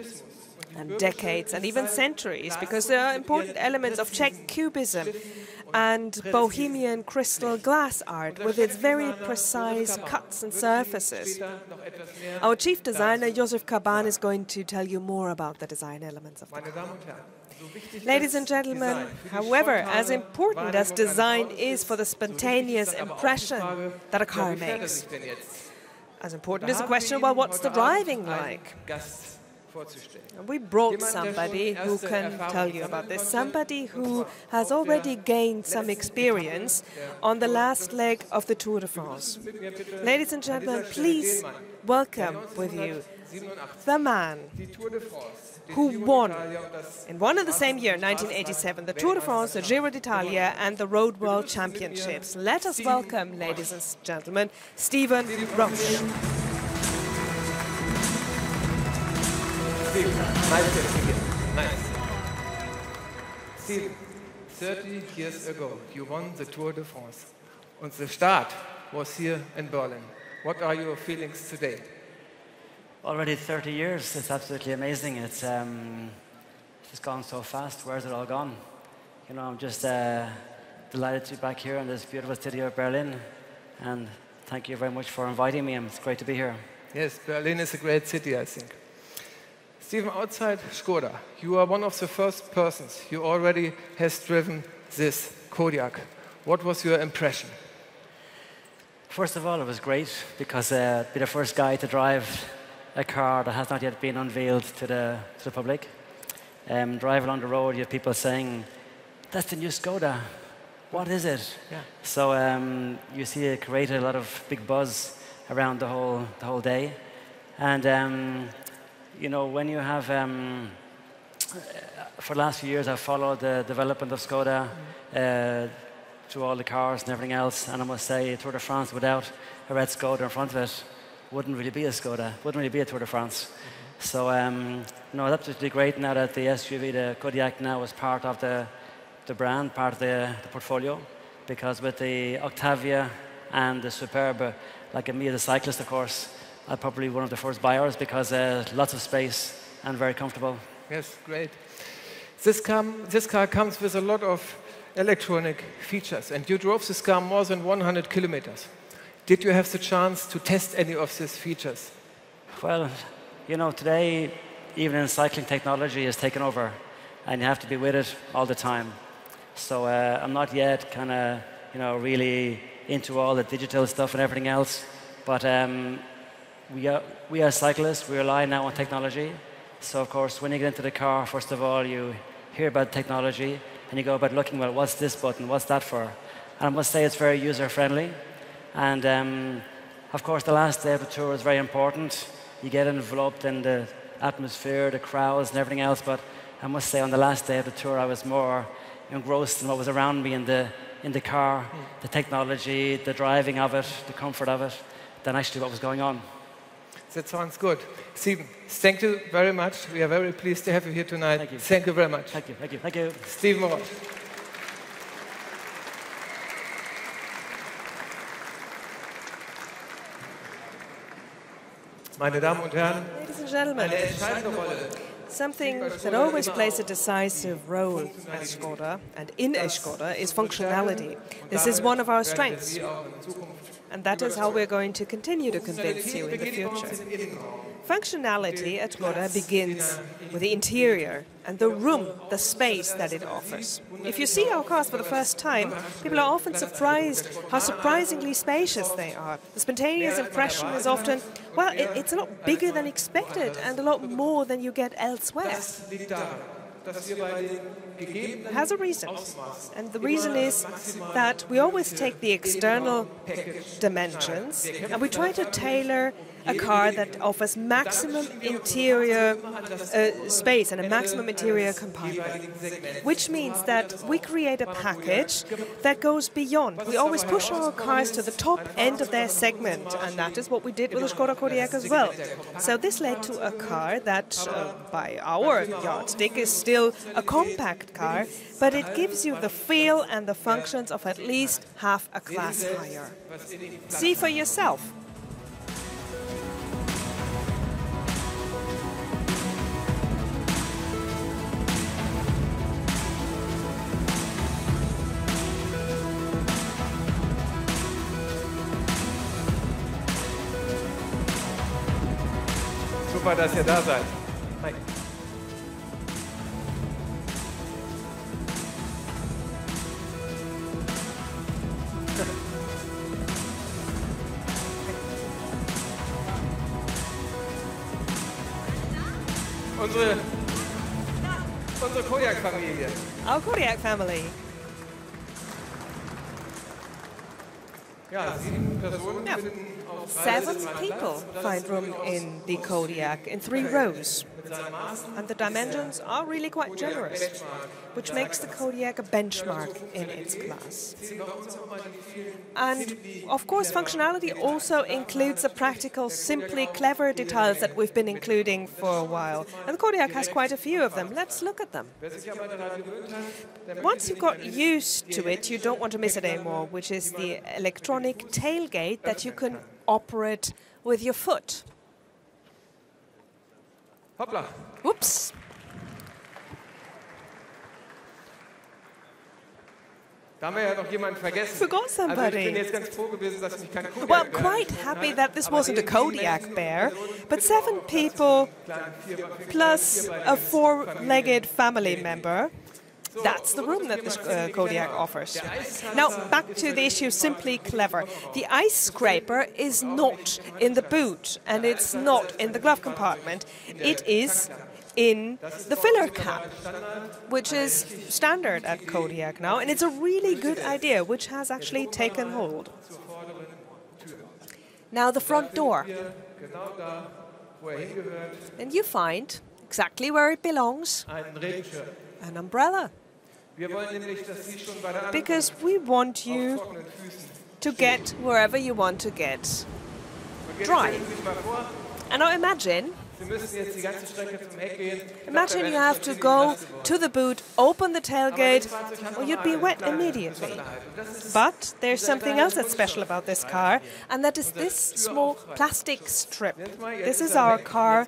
And decades and even centuries, because there are important elements of Czech cubism and Bohemian crystal glass art with its very precise cuts and surfaces. Our chief designer, Josef Kaban, is going to tell you more about the design elements of the car. Ladies and gentlemen, however, as important as design is for the spontaneous impression that a car makes, as important is the question well, what's the driving like? We brought somebody who can tell you about this, somebody who has already gained some experience on the last leg of the Tour de France. Ladies and gentlemen, please welcome with you the man who won in one and the same year, 1987, the Tour de France, the Giro d'Italia, and the Road World Championships. Let us welcome, ladies and gentlemen, Stephen Roche. Steve, nice to. Nice. Steve, 30 years ago, you won the Tour de France. And the start was here in Berlin. What are your feelings today? Already 30 years. It's absolutely amazing. It's um, just gone so fast. Where's it all gone? You know, I'm just uh, delighted to be back here in this beautiful city of Berlin. And thank you very much for inviting me. It's great to be here. Yes, Berlin is a great city, I think. Stephen, outside Skoda, you are one of the first persons who already has driven this Kodiaq. What was your impression? First of all, it was great because uh, be the first guy to drive a car that has not yet been unveiled to the, to the public. Um, drive along the road, you have people saying, that's the new Skoda. What is it? Yeah. So um, you see it created a lot of big buzz around the whole, the whole day. And um, you know, when you have, um, for the last few years, I've followed the development of Skoda uh, through all the cars and everything else, and I must say, Tour de France without a red Skoda in front of it wouldn't really be a Skoda, wouldn't really be a Tour de France. So, um, no, it's absolutely great now that the SUV, the Kodiaq, now is part of the, the brand, part of the, the portfolio, because with the Octavia and the Superb, like me as a cyclist, of course, I'm probably one of the first buyers because uh, lots of space and very comfortable. Yes, great. This, this car comes with a lot of electronic features, and you drove this car more than 100 kilometers. Did you have the chance to test any of these features? Well, you know, today, even in cycling, technology has taken over, and you have to be with it all the time. So uh, I'm not yet kind of, you know, really into all the digital stuff and everything else, but um, we are, we are cyclists, we rely now on technology. So, of course, when you get into the car, first of all, you hear about technology and you go about looking, well, what's this button? What's that for? And I must say it's very user friendly. And um, of course, the last day of the tour is very important. You get enveloped in the atmosphere, the crowds, and everything else. But I must say, on the last day of the tour, I was more engrossed in what was around me in the, in the car, the technology, the driving of it, the comfort of it, than actually what was going on. That sounds good. Stephen, thank you very much. We are very pleased to have you here tonight. Thank you. Thank you very much. Thank you. Thank you. Thank you. Stephen Roche. Meine Damen und Herren, Ladies and gentlemen, eine entscheidende Rolle Something that always plays a decisive role at Skoda and in a Skoda is functionality. This is one of our strengths. And that is how we're going to continue to convince you in the future. Functionality at Skoda begins with the interior and the room, the space that it offers. If you see our cars for the first time, people are often surprised how surprisingly spacious they are. The spontaneous impression is often, well, it, it's a lot bigger than expected and a lot more than you get elsewhere. It has a reason. And the reason is that we always take the external dimensions and we try to tailor a car that offers maximum interior uh, space and a maximum interior compartment, which means that we create a package that goes beyond. We always push our cars to the top end of their segment, and that is what we did with the Skoda Kodiaq as well. So this led to a car that, uh, by our yardstick, is still a compact car, but it gives you the feel and the functions of at least half a class higher. See for yourself. Dass ihr da seid. Hi. Unsere, unsere Kodiaq-Familie. Our Kodiaq family. Ja, Yeah. Seven people find room in the Kodiaq in three rows. And the dimensions are really quite generous, which makes the Kodiaq a benchmark in its class. And of course, functionality also includes the practical, simply clever details that we've been including for a while. And the Kodiaq has quite a few of them. Let's look at them. Once you've got used to it, you don't want to miss it anymore, which is the electronic tailgate that you can operate with your foot. Hoppla. Whoops. Da haben wir ja noch jemanden vergessen. Forgot somebody. bin jetzt ganz froh gewesen, dass ich mich Kodiak Well, quite happy that this wasn't a Kodiak bear, but seven people plus a four legged family member. That's the room that the uh, Kodiaq offers. Now, back to the issue simply clever. The ice scraper is not in the boot and it's not in the glove compartment. It is in the filler cap, which is standard at Kodiaq now, and it's a really good idea, which has actually taken hold. Now, the front door. Genau da, wo hingehört, And you find exactly where it belongs. An umbrella. Because we want you to get wherever you want to get dry. And now imagine, Imagine you have to go to the boot, open the tailgate, or you'd be wet immediately. But there's something else that's special about this car, and that is this small plastic strip. This is our car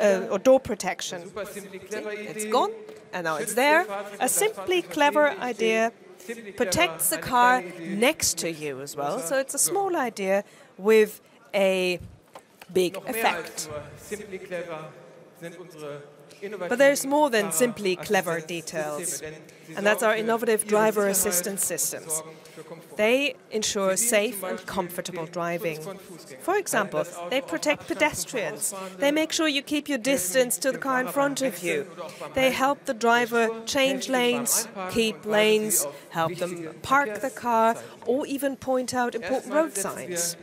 uh, or door protection. clever gone, and now it's there. A simply clever idea protects the car next to you as well. So it's a small idea with a big Noch mehr als effect. nur simply clever sind unsere But there's more than simply clever details, and that's our innovative driver assistance systems. They ensure safe and comfortable driving. For example, they protect pedestrians. They make sure you keep your distance to the car in front of you. They help the driver change lanes, keep lanes, help them park the car, or even point out important road signs.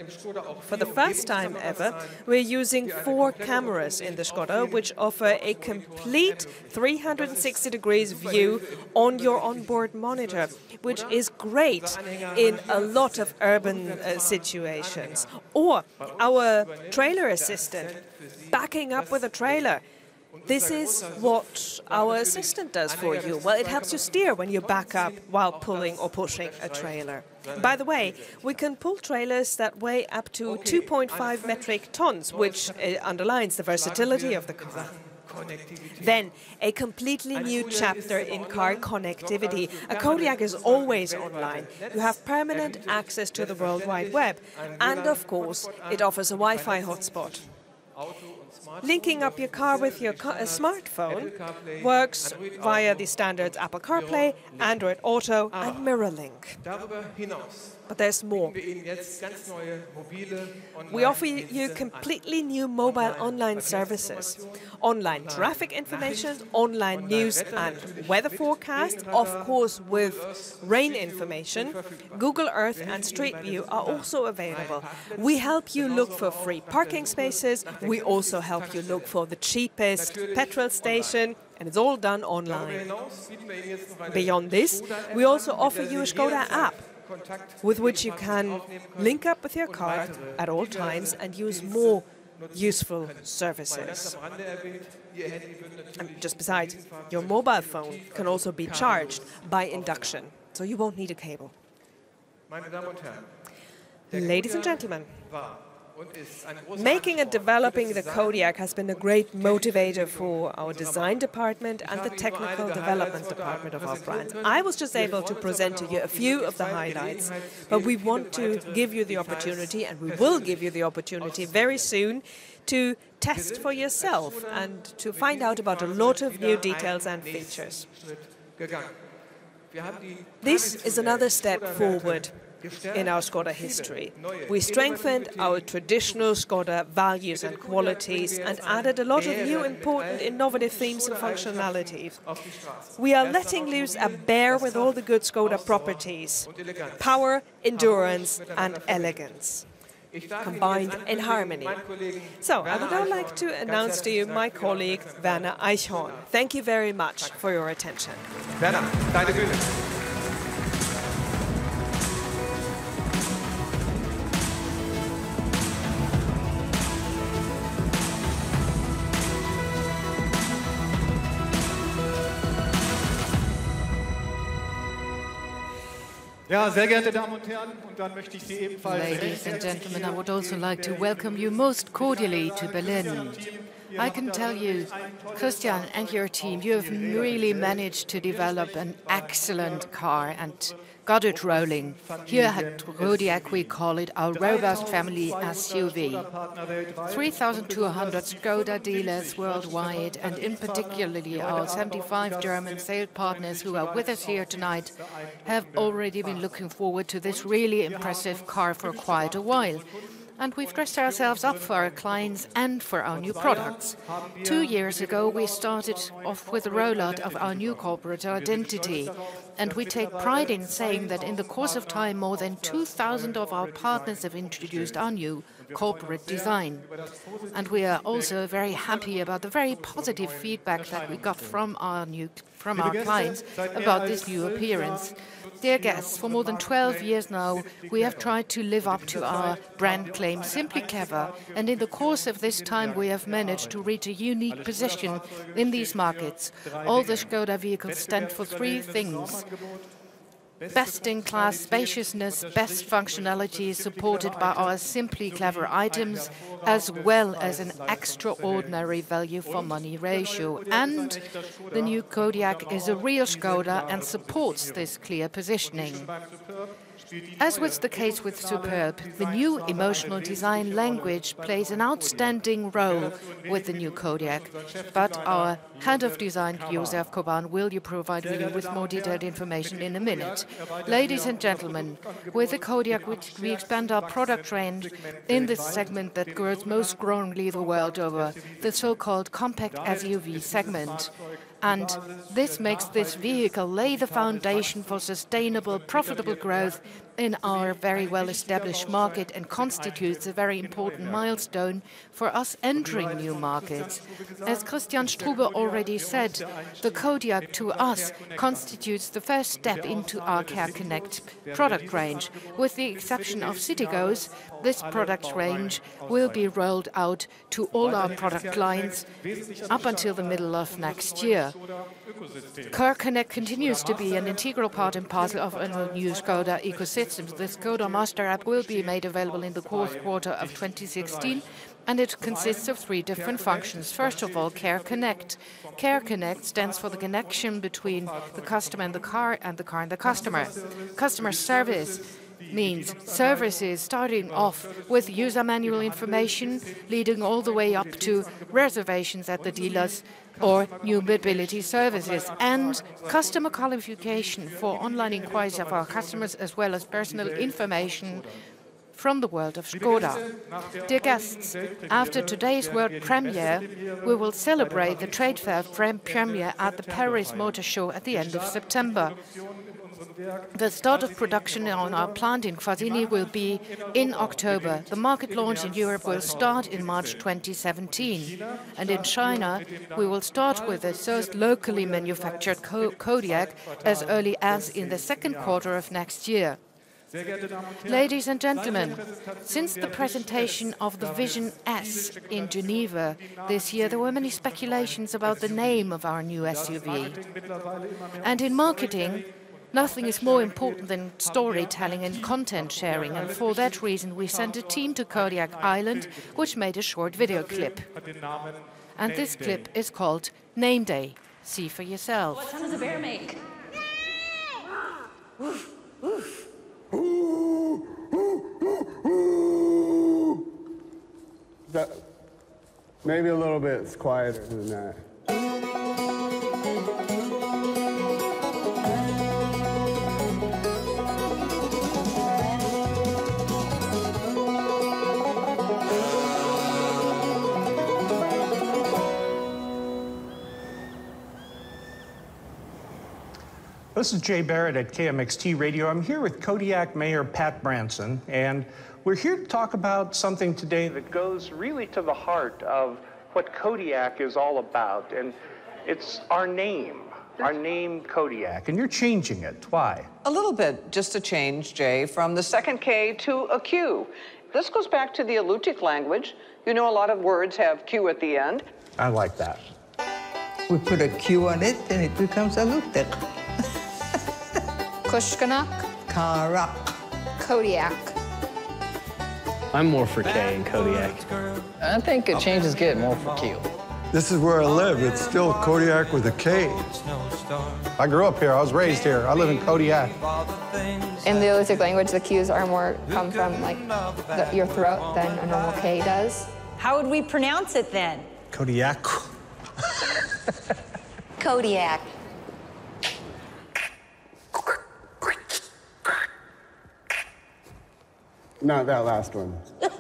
For the first time ever, we're using four cameras in the Skoda, which offer a complete 360 degrees view on your onboard monitor, which is great in a lot of urban uh, situations. Or our trailer assistant backing up with a trailer. This is what our assistant does for you. Well, it helps you steer when you back up while pulling or pushing a trailer. By the way, we can pull trailers that weigh up to 2.5 metric tons, which uh, underlines the versatility of the car. Then, a completely new chapter in car connectivity. A Kodiaq is always online. You have permanent access to the World Wide Web. And of course, it offers a Wi Fi hotspot. Linking up your car with your uh, car, smartphone works via the standards Apple CarPlay, Android Auto, and MirrorLink. But there's more. We offer you completely new mobile online services. Online traffic information, online news and weather forecasts, of course with rain information. Google Earth and Street View are also available. We help you look for free parking spaces. We also help you look for the cheapest petrol station and it's all done online. Beyond this, we also offer you a Skoda app with which you can link up with your car at all times and use more useful services. And just besides, your mobile phone can also be charged by induction, so you won't need a cable. Ladies and gentlemen, Making and developing the Kodiaq has been a great motivator for our design department and the technical development department of our brand. I was just able to present to you a few of the highlights, but we want to give you the opportunity, and we will give you the opportunity very soon, to test for yourself and to find out about a lot of new details and features. This is another step forward in our Skoda history. We strengthened our traditional Skoda values and qualities and added a lot of new important innovative themes and functionalities. We are letting loose a bear with all the good Skoda properties, power, endurance and elegance combined in harmony. So I would now like to announce to you my colleague Werner Eichhorn. Thank you very much for your attention. Werner, deine Bühne. Ja, sehr geehrte Damen und Herren, und dann möchte ich Sie ebenfalls Ladies and gentlemen, I would also like to welcome you most cordially to Berlin. I can tell you, Christian and your team, you have really managed to develop an excellent car and got it rolling. Here at Kodiaq, we call it our robust family SUV. 3,200 Skoda dealers worldwide, and in particularly our 75 German sales partners who are with us here tonight, have already been looking forward to this really impressive car for quite a while and we've dressed ourselves up for our clients and for our new products. Two years ago, we started off with the rollout of our new corporate identity, and we take pride in saying that in the course of time, more than 2,000 of our partners have introduced our new corporate design. And we are also very happy about the very positive feedback that we got from our new from our clients about this new appearance. Dear guests, for more than 12 years now, we have tried to live up to our brand claim, Simply Clever, and in the course of this time, we have managed to reach a unique position in these markets. All the Skoda vehicles stand for three things best-in-class spaciousness, best functionality supported by our simply clever items, as well as an extraordinary value for money ratio. And the new Kodiaq is a real Skoda and supports this clear positioning. As was the case with Superb, the new emotional design language plays an outstanding role with the new Kodiaq. But our head of design, Josef Kaban, will you provide you with more detailed information in a minute. Ladies and gentlemen, with the Kodiaq, we expand our product range in this segment that grows most strongly the world over, the so-called compact SUV segment. And this makes this vehicle lay the foundation for sustainable, profitable growth in our very well-established market and constitutes a very important milestone for us entering new markets. As Christian Strube already said, the Kodiaq to us constitutes the first step into our Care Connect product range. With the exception of Citigos, this product range will be rolled out to all our product lines up until the middle of next year. Car Connect continues to be an integral part and parcel of a new Skoda ecosystem the Skoda Master app will be made available in the fourth quarter of 2016 and it consists of three different functions. First of all, Care Connect. Care Connect stands for the connection between the customer and the car and the car and the customer. Customer service means services starting off with user manual information, leading all the way up to reservations at the dealers or new mobility services, and customer qualification for online inquiries of our customers, as well as personal information from the world of Skoda. Dear guests, after today's world premiere, we will celebrate the trade fair premiere at the Paris Motor Show at the end of September. The start of production on our plant in Kvasiny will be in October. The market launch in Europe will start in March 2017. And in China, we will start with the first locally manufactured Kodiaq as early as in the second quarter of next year. Ladies and gentlemen, since the presentation of the Vision S in Geneva this year, there were many speculations about the name of our new SUV. And in marketing, nothing is more important than storytelling and content sharing, and for that reason we sent a team to Kodiak Island, which made a short video clip. And this clip is called Name Day. See for yourself. What sound does a bear make? Woof, woof. That, maybe a little bit quieter than that. This is Jay Barrett at KMXT Radio. I'm here with Kodiak Mayor Pat Branson, and we're here to talk about something today that goes really to the heart of what Kodiak is all about, and it's our name, our name Kodiak, and you're changing it. Why? A little bit, just a change, Jay, from the second K to a Q. This goes back to the Alutiiq language. You know, a lot of words have Q at the end. I like that. We put a Q on it, and it becomes Alutiiq. Kushkanak. Karak. Kodiak. I'm more for K and Kodiak. I think it changes get more for Q. This is where I live. It's still Kodiak with a K. I grew up here. I was raised here. I live in Kodiak. In the Alutiiq language, the Q's are more come from like the, your throat than a normal K does. How would we pronounce it then? Kodiak. Kodiak. Not that last one.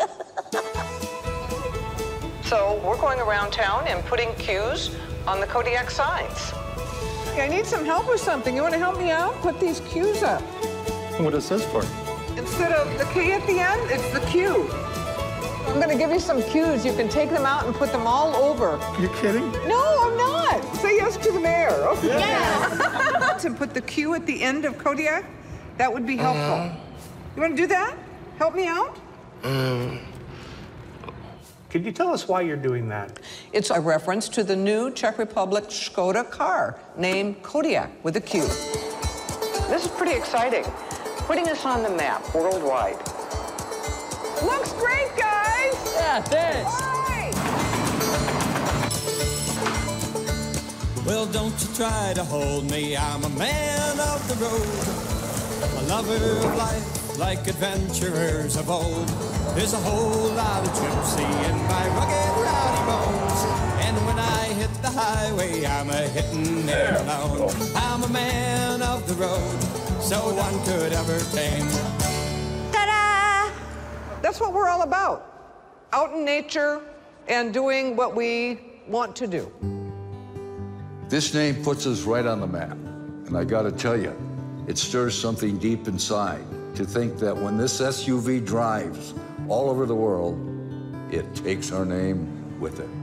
So we're going around town and putting cues on the Kodiak signs. Hey, I need some help with something. You want to help me out? Put these cues up. What is this for? Instead of the K at the end, it's the Q. I'm going to give you some cues. You can take them out and put them all over. You're kidding? No, I'm not. Say yes to the mayor. Okay. Yes. to put the Q at the end of Kodiak, that would be helpful. Uh-huh. You want to do that? Help me out? Mm. Could you tell us why you're doing that? It's a reference to the new Czech Republic Skoda car named Kodiaq with a Q. This is pretty exciting, putting us on the map worldwide. Looks great, guys! Yeah, thanks. Well, don't you try to hold me, I'm a man of the road, a lover of life, like adventurers of old. There's a whole lot of gypsy in my rugged, rowdy bones. And when I hit the highway, I'm a hitting it alone. I'm a man of the road, so one could ever tame. That's what we're all about. Out in nature and doing what we want to do. This name puts us right on the map. And I gotta tell you, it stirs something deep inside to think that when this SUV drives all over the world, it takes our name with it.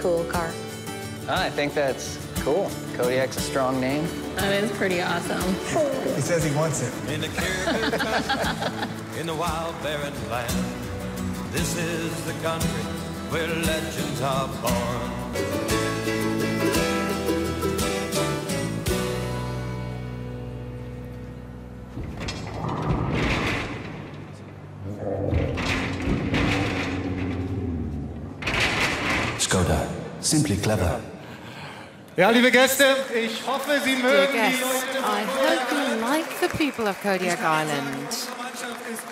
Cool car. Oh, I think that's cool. Kodiak's a strong name. That is pretty awesome. He says he wants it. In the Caribbean country, in the wild barren land, this is the country where legends are born. Clever. Ja, liebe Gäste, ich hoffe, Sie Dear mögen die guests, I hope you like the people of Kodiak Island.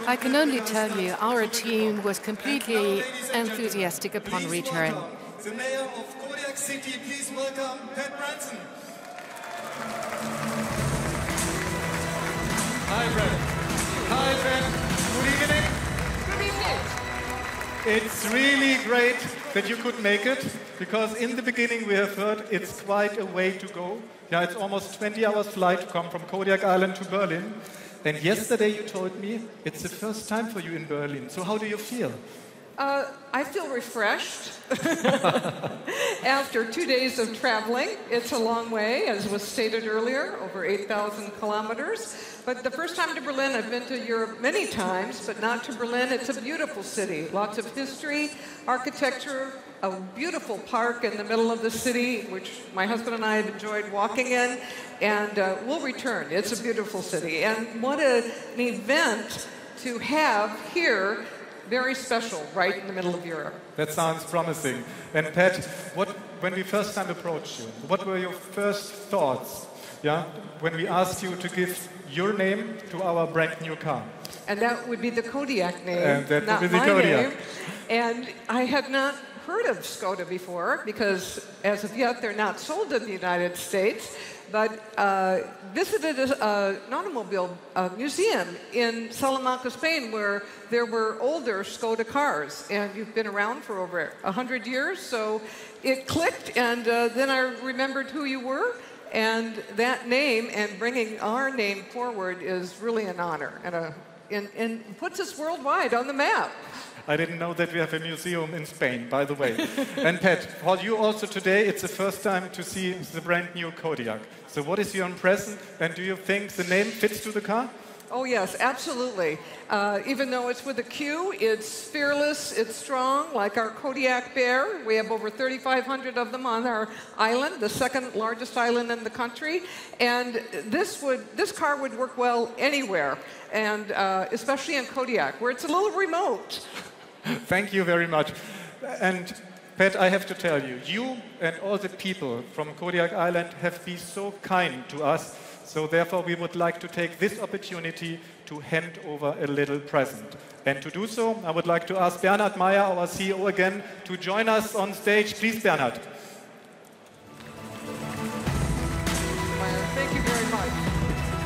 I can only tell you our team was completely enthusiastic upon return. The mayor of Kodiak City, please welcome Pat Branson. Hi, Brad. Hi, Ben. Good evening. Good evening. It's really great that you could make it because in the beginning we have heard it's quite a way to go. Yeah, it's almost 20 hours flight to come from Kodiak Island to Berlin. And yesterday you told me it's the first time for you in Berlin. So how do you feel? Uh, I feel refreshed after two days of traveling. It's a long way, as was stated earlier, over 8,000 kilometers. But the first time to Berlin, I've been to Europe many times, but not to Berlin. It's a beautiful city, lots of history, architecture, a beautiful park in the middle of the city, which my husband and I have enjoyed walking in, and uh, we'll return. It's a beautiful city. And what a, an event to have here very special, right in the middle of Europe. That sounds promising. And Pat, what, when we first time approached you, what were your first thoughts? Yeah, when we asked you to give your name to our brand new car. And that would be the Kodiak name, And that would not be the my Kodiak. name. And I had not heard of Skoda before because, as of yet, they're not sold in the United States. But uh, visited a, uh, an automobile museum in Salamanca, Spain, where there were older Skoda cars, and you've been around for over hundred years. So it clicked, and uh, then I remembered who you were. And that name and bringing our name forward is really an honor and, a, and, and puts us worldwide on the map. I didn't know that we have a museum in Spain, by the way. and Pat, for you also today, it's the first time to see the brand new Kodiaq. So what is your impression, and do you think the name fits to the car? Oh, yes, absolutely. Uh, even though it's with a Q, it's fearless, it's strong, like our Kodiak Bear. We have over 3,500 of them on our island, the second largest island in the country. And this, would, this car would work well anywhere, and uh, especially in Kodiak, where it's a little remote. Thank you very much. And Pat, I have to tell you, you and all the people from Kodiak Island have been so kind to us. So therefore, we would like to take this opportunity to hand over a little present. And to do so, I would like to ask Bernhard Maier, our CEO again, to join us on stage. Please, Bernhard. Thank you very much.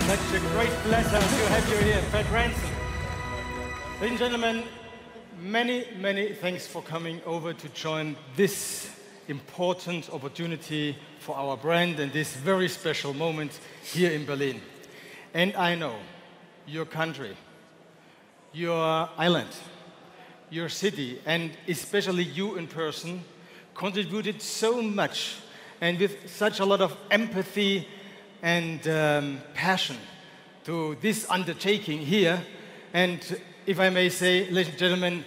Such a great pleasure to have you here, Pat Branson. Ladies and gentlemen, many, many thanks for coming over to join this important opportunity for our brand and this very special moment here in Berlin. And I know your country, your island, your city, and especially you in person contributed so much and with such a lot of empathy and um, passion to this undertaking here. And if I may say, ladies and gentlemen,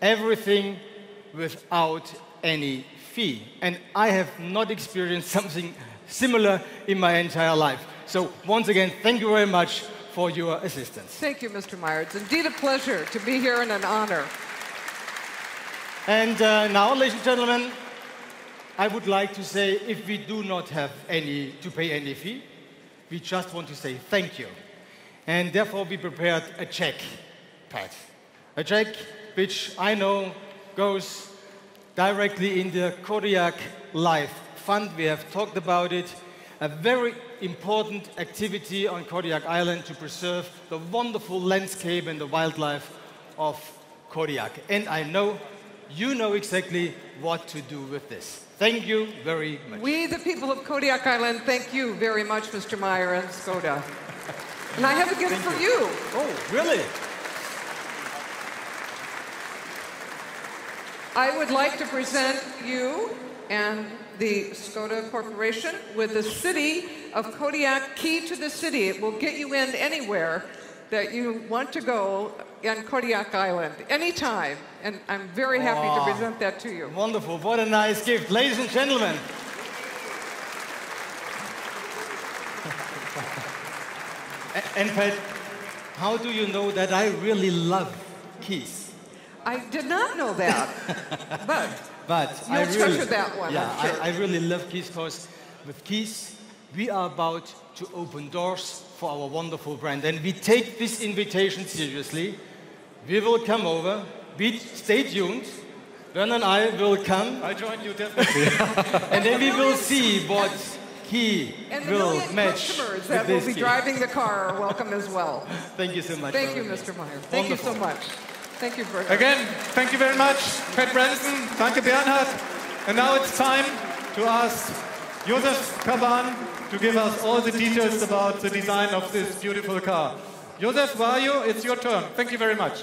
everything without any fee. And I have not experienced something similar in my entire life. So once again, thank you very much for your assistance. Thank you, Mr. Maier. It's indeed a pleasure to be here and an honor. And uh, now, ladies and gentlemen, I would like to say if we do not have any to pay any fee, we just want to say thank you. And therefore, we prepared a check, Pat. A check which I know goes directly in the Kodiak Life Fund. We have talked about it. A very important activity on Kodiak Island to preserve the wonderful landscape and the wildlife of Kodiak. And I know you know exactly what to do with this. Thank you very much. We, the people of Kodiak Island, thank you very much, Mr. Maier and Skoda. And I have a gift Thank for you. you. Oh, really? I would like to present you and the Skoda Corporation with the city of Kodiak Key to the City. It will get you in anywhere that you want to go on Kodiak Island, anytime. And I'm very happy Oh. to present that to you. Wonderful. What a nice gift. Ladies and gentlemen. And Pat, how do you know that I really love keys? I did not know that, but But You'll I really, that one, Yeah, I'm sure. I, I really love keys because with keys, we are about to open doors for our wonderful brand. And we take this invitation seriously. We will come over. Be, stay tuned. Werner and I will come. I join you definitely. and then we will see what key and the will match customers with that will be key. driving the car are welcome as well. Thank you so much. Thank you, Mr. Maier. Thank you so much. Thank you, Bert. Again, thank you very much, Pat Branson. Danke, Bernhard. And now it's time to ask Josef Kaban to give us all the details about the design of this beautiful car. Josef, where are you? It's your turn. Thank you very much.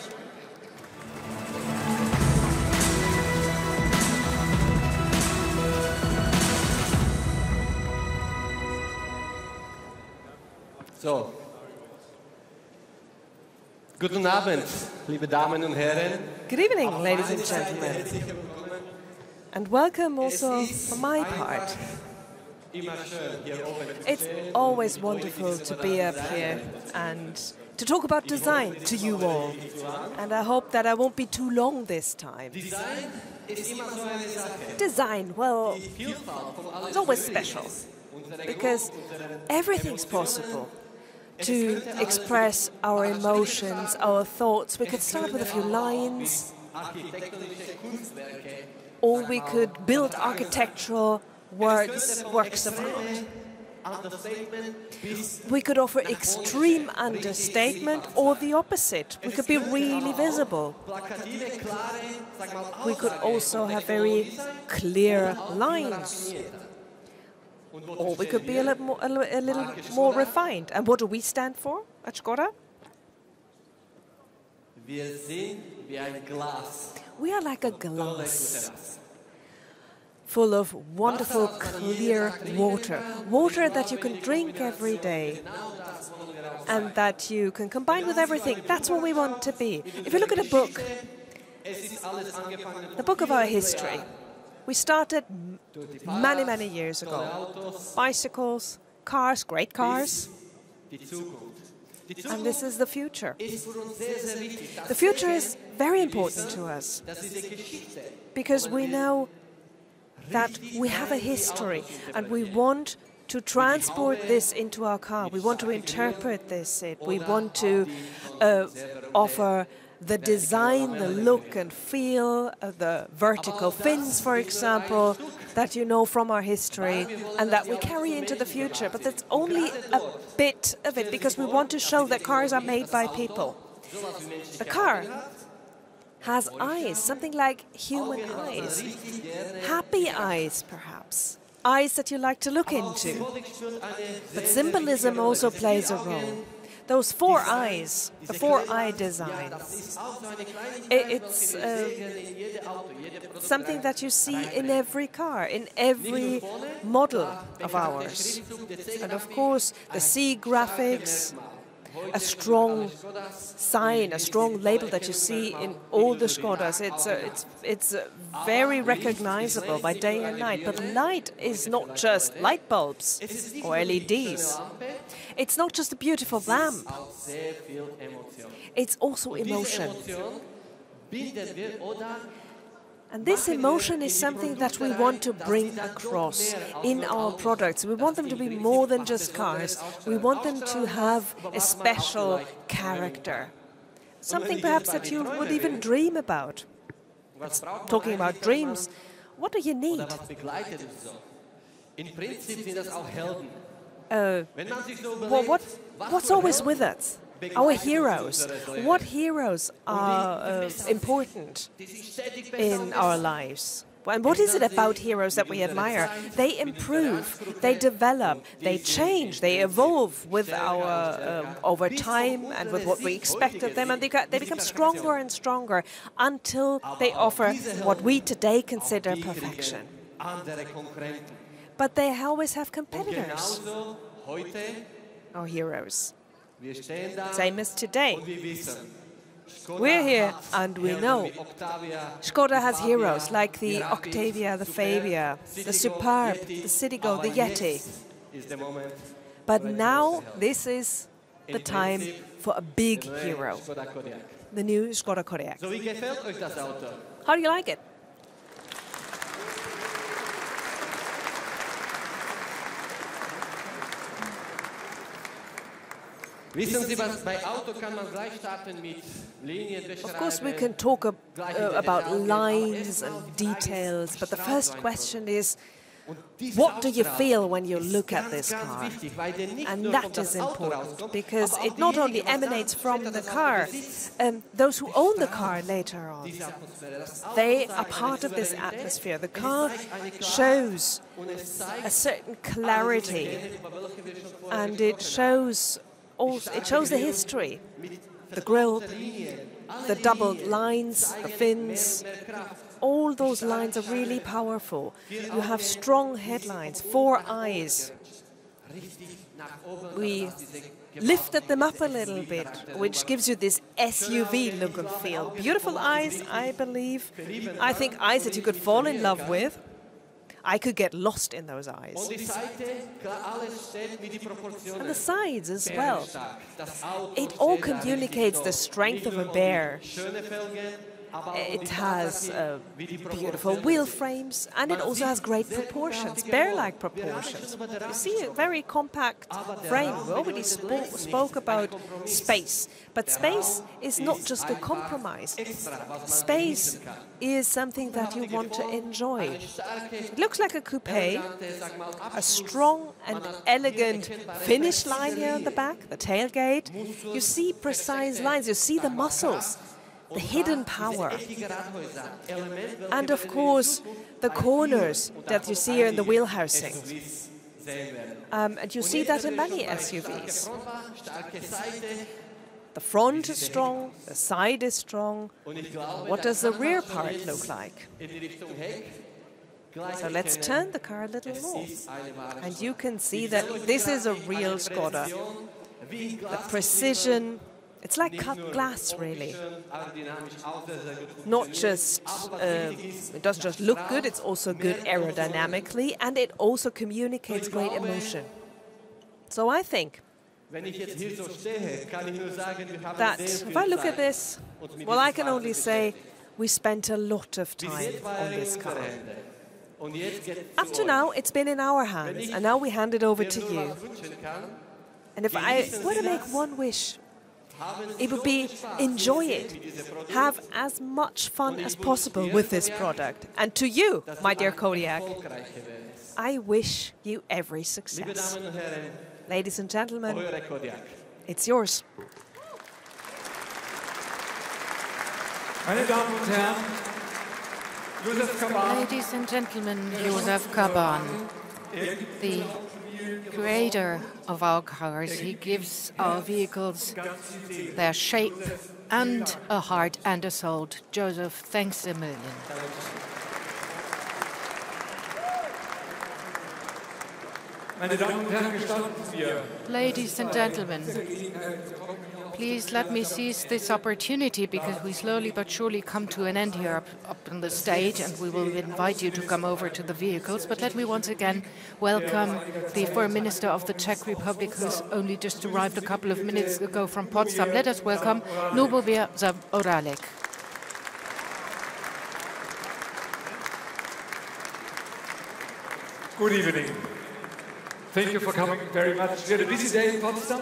So. Guten Abend, liebe Damen und Herren. Good evening, ladies and gentlemen. And welcome also from my part. Immer schön hier oben zu It's always wonderful to be up here and to talk about design to you all. And I hope that I won't be too long this time. Design ist immer so eine Sache. Design, well, Vielfalt von allen it's always special because everything's possible to express our emotions, our thoughts. We could start with a few lines, or we could build architectural works, works of art. We could offer extreme understatement or the opposite. We could be really visible. We could also have very clear lines. Or oh, we could be a little more, a a little more refined. And what do we stand for at Skoda? Wir sind wie ein We are like a glass full of wonderful, clear water. Water that you can drink every day and that you can combine with everything. That's what we want to be. If you look at a book, Es ist alles angefangen the book of our history, we started many, many years ago. Bicycles, cars, great cars, and this is the future. The future is very important to us because we know that we have a history and we want to transport this into our car. We want to interpret this. We want to uh, offer the design, the look and feel, uh, the vertical fins, for example, that you know from our history and that we carry into the future. But that's only a bit of it because we want to show that cars are made by people. A car has eyes, something like human eyes. Happy eyes, perhaps. Eyes that you like to look into. But symbolism also plays a role. Those four eyes, the four eye design—it's uh, something that you see in every car, in every model of ours. And of course, the C graphics, a strong sign, a strong label that you see in all the Skodas. It's, uh, it's, it's uh, very recognizable by day and night. But light is not just light bulbs or LEDs. It's not just a beautiful lamp. auch sehr viel Emotion. It's also emotion. Emotion binden wir oder And this emotion is something that we want to bring across in our products. We want them to be more than just cars. We want them to have a special character. Something perhaps that you would even dream about. man Talking about dreams, what do you need? Oder was begleitet uns so? Im Prinzip sind das auch Helden. Uh, Wenn man sich so well, what, what's always with us? Our heroes. What heroes are uh, important in our lives? And what is it about heroes that we admire? They improve, they develop, they change, they evolve with our uh, over time and with what we expect of them, and they, got, they become stronger and stronger until they offer what we today consider perfection. But they always have competitors heute, or oh, heroes. Same as today. und wir wissen, Skoda We're here and we know Skoda has heroes like the Octavia, the Fabia, the Superb, the Citigo, the Yeti. jetzt ist der Moment But now, this is the time for a big hero, the new Skoda Kodiaq. So, wie gefällt euch das Auto? How do you like it? Of course, we can talk ab- uh, about lines and details, but the first question is what do you feel when you look at this car? And that is important because it not only emanates from the car, um, those who own the car later on, they are part of this atmosphere. The car shows a certain clarity and it shows also, it shows the history, the grille, the doubled lines, the fins. All those lines are really powerful. You have strong headlines, four eyes. We lifted them up a little bit, which gives you this SUV look and feel. Beautiful eyes, I believe. I think eyes that you could fall in love with. I could get lost in those eyes. Und die Seite, klar, alles steht mit die Proportionen. And the sides as well. Bärenstark. Das Auto It all communicates the strength of a bear. Die schöne Felgen, aber auch It has uh, beautiful wheel frames and it also has great proportions, bear-like proportions. You see a very compact frame. We already spo spoke about space, but space is not just a compromise. Space is something that you want to enjoy. It looks like a coupe, a strong and elegant finish line here on the back, the tailgate. You see precise lines, you see the muscles, the hidden power. And of course, the corners that you see here in the wheel housing. Um, and you see that in many SUVs. The front is strong, the side is strong. What does the rear part look like? So let's turn the car a little more. And you can see that this is a real Skoda. The precision, it's like cut glass, really. Not just, uh, it doesn't just look good, it's also good aerodynamically, and it also communicates great emotion. So I think that if I look at this, well, I can only say we spent a lot of time on this car. Up to now, it's been in our hands, and now we hand it over to you. And if I were to make one wish, it would be enjoy it. Have as much fun as possible with this product. And to you, my dear Kodiaq, I wish you every success. Damen und Herren, Ladies and gentlemen, it's yours. Meine Damen und Herren, Josef Kaban, Ladies and gentlemen, Josef Kaban, er the creator of our cars, he gives our vehicles their shape and a heart and a soul. Josef, thanks a million. meine Damen und Herren, gestatten wir, Ladies and gentlemen, please let me seize this opportunity because we slowly but surely come to an end here up, up on the stage and we will invite you to come over to the vehicles. But let me once again welcome the Foreign Minister of the Czech Republic who's only just arrived a couple of minutes ago from Potsdam. Let us welcome Lubomir Zaoralek. Good evening. Thank you for coming very much. We had a busy day in Potsdam.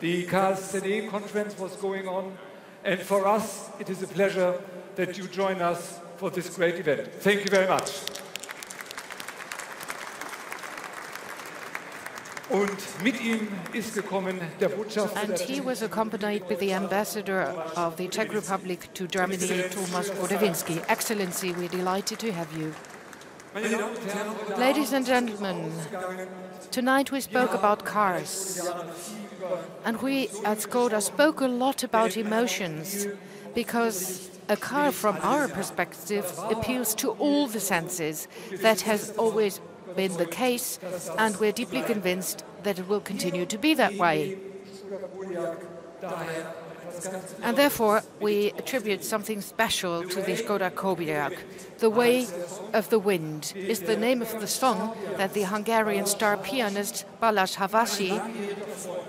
The Cars CE conference was going on, and for us, it is a pleasure that you join us for this great event. Thank you very much. Und mit ihm ist gekommen der Botschafter And he was accompanied by the ambassador of the Czech Republic to Germany, Tomáš Podivínský. Excellency, we're delighted to have you. Meine Damen und Herren, Ladies and gentlemen, tonight we spoke about cars. And we at Skoda spoke a lot about emotions. because a car, from our perspective, appeals to all the senses. That has always been the case, and we're deeply convinced that it will continue to be that way. And therefore, we attribute something special to the Skoda Kodiaq. The Way of the Wind is the name of the song that the Hungarian star pianist Balázs Havasi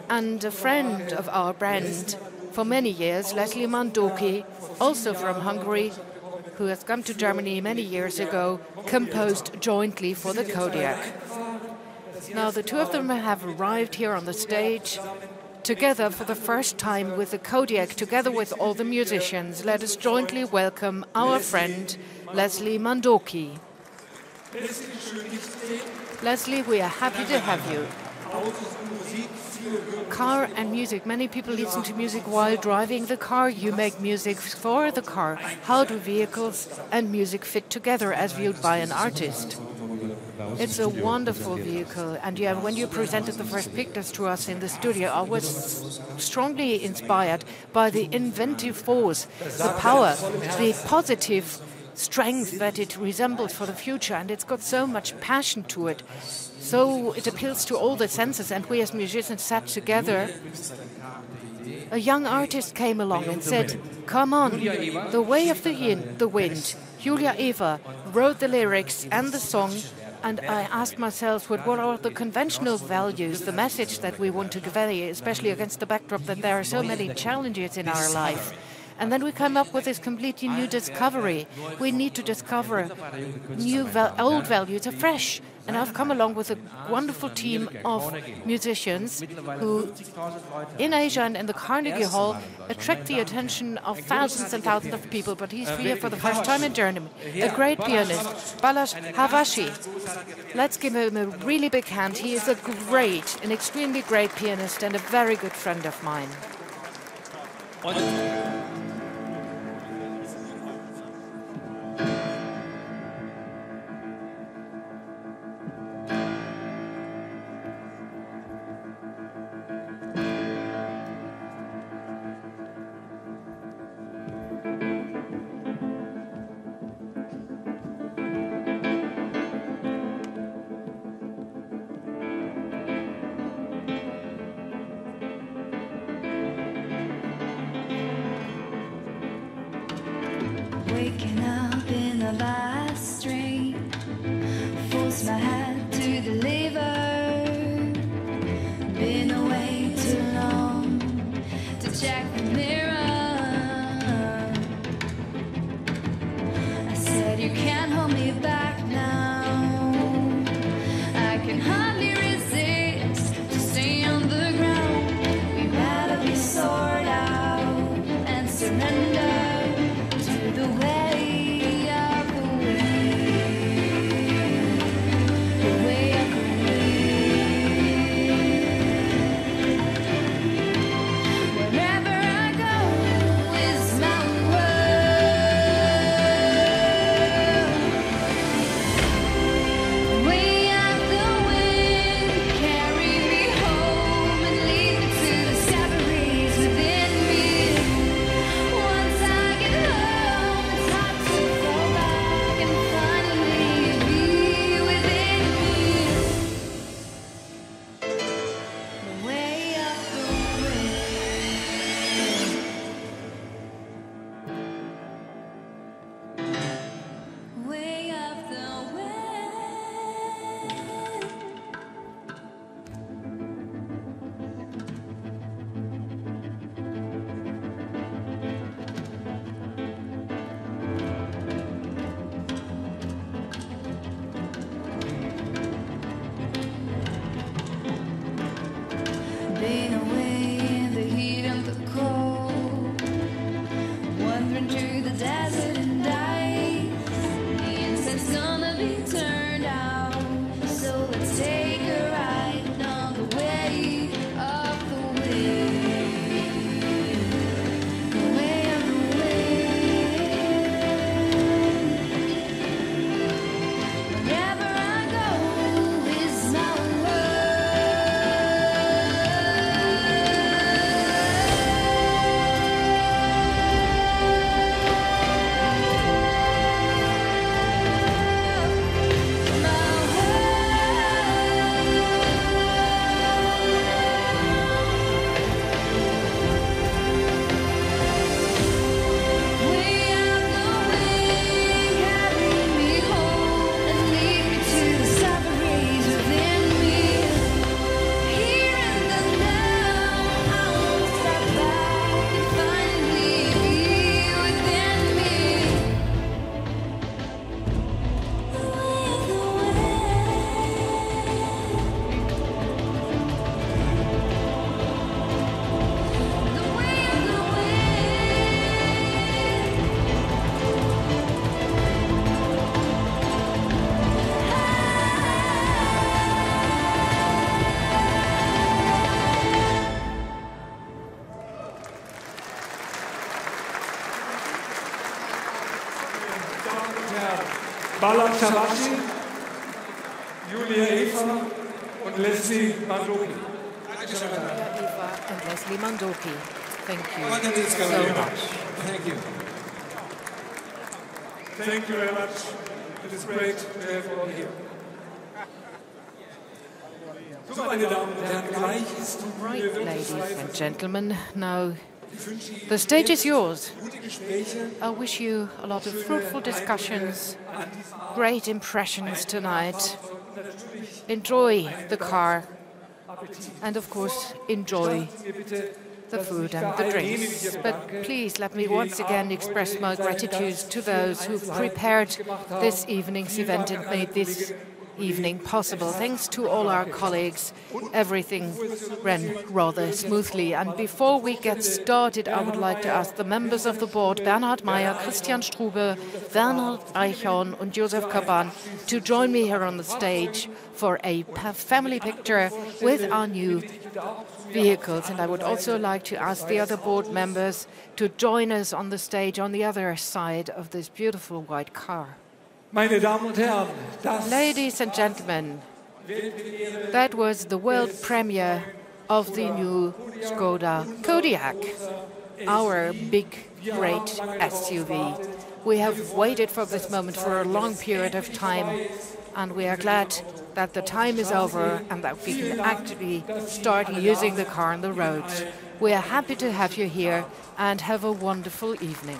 and a friend of our brand for many years, Leslie Mandoki, also from Hungary, who has come to Germany many years ago, composed jointly for the Kodiaq. Now, the two of them have arrived here on the stage together for the first time with the Kodiaq, together with all the musicians. Let us jointly welcome our friend, Leslie Mandoki. Leslie, we are happy to have you. Car and music. Many people listen to music while driving the car. You make music for the car. How do vehicles and music fit together as viewed by an artist? It's a wonderful vehicle. And yeah, when you presented the first pictures to us in the studio, I was strongly inspired by the inventive force, the power, the positive strength that it resembles for the future. And it's got so much passion to it. So it appeals to all the senses, and we as musicians sat together. A young artist came along and said, Come on, the way of the, yin, the wind. Julia Eva wrote the lyrics and the song, and I asked myself, what, what are the conventional values, the message that we want to convey, especially against the backdrop that there are so many challenges in our life? And then we come up with this completely new discovery. We need to discover new, val old values afresh. And I've come along with a wonderful team of musicians who, in Asia and in the Carnegie Hall, attract the attention of thousands and thousands of people. But he's here for the first time in Germany. A great pianist, Balázs Havasi. Let's give him a really big hand. He is a great, an extremely great pianist and a very good friend of mine. Away in the heat and the cold, wandering through the desert Balázs Havasi, Julia Eva und Leslie Mandoki. Eva and Leslie Mandoki. Thank you so very much. much. Thank you. Thank you very much. It is great to have you all here. So, meine Damen und Herren, gleich ist die Right, ladies and gentlemen, now the stage is yours. I wish you a lot of fruitful discussions, great impressions tonight. Enjoy the car, and of course, enjoy the food and the drinks. But please let me once again express my gratitude to those who've prepared this evening's event and made this evening possible. Thanks to all our colleagues, everything ran rather smoothly. And before we get started, I would like to ask the members of the board, Bernhard Maier, Christian Strube, Werner Eichhorn and Josef Kaban, to join me here on the stage for a family picture with our new vehicles. And I would also like to ask the other board members to join us on the stage on the other side of this beautiful white car. Ladies and gentlemen, that was the world premiere of the new Skoda Kodiaq, our big, great SUV. We have waited for this moment for a long period of time, and we are glad that the time is over and that we can actually start using the car on the roads. We are happy to have you here and have a wonderful evening.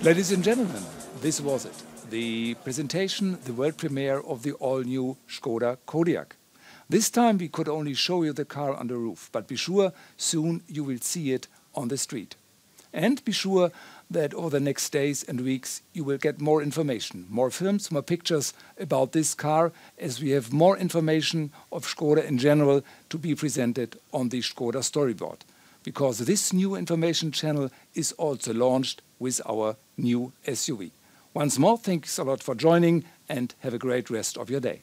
Ladies and gentlemen, this was it. The presentation, the world premiere of the all-new Skoda Kodiaq. This time we could only show you the car on the roof, but be sure soon you will see it on the street. And be sure that over the next days and weeks you will get more information, more films, more pictures about this car, as we have more information of Skoda in general to be presented on the Skoda storyboard. Because this new information channel is also launched with our new SUV. Once more, thanks a lot for joining and have a great rest of your day.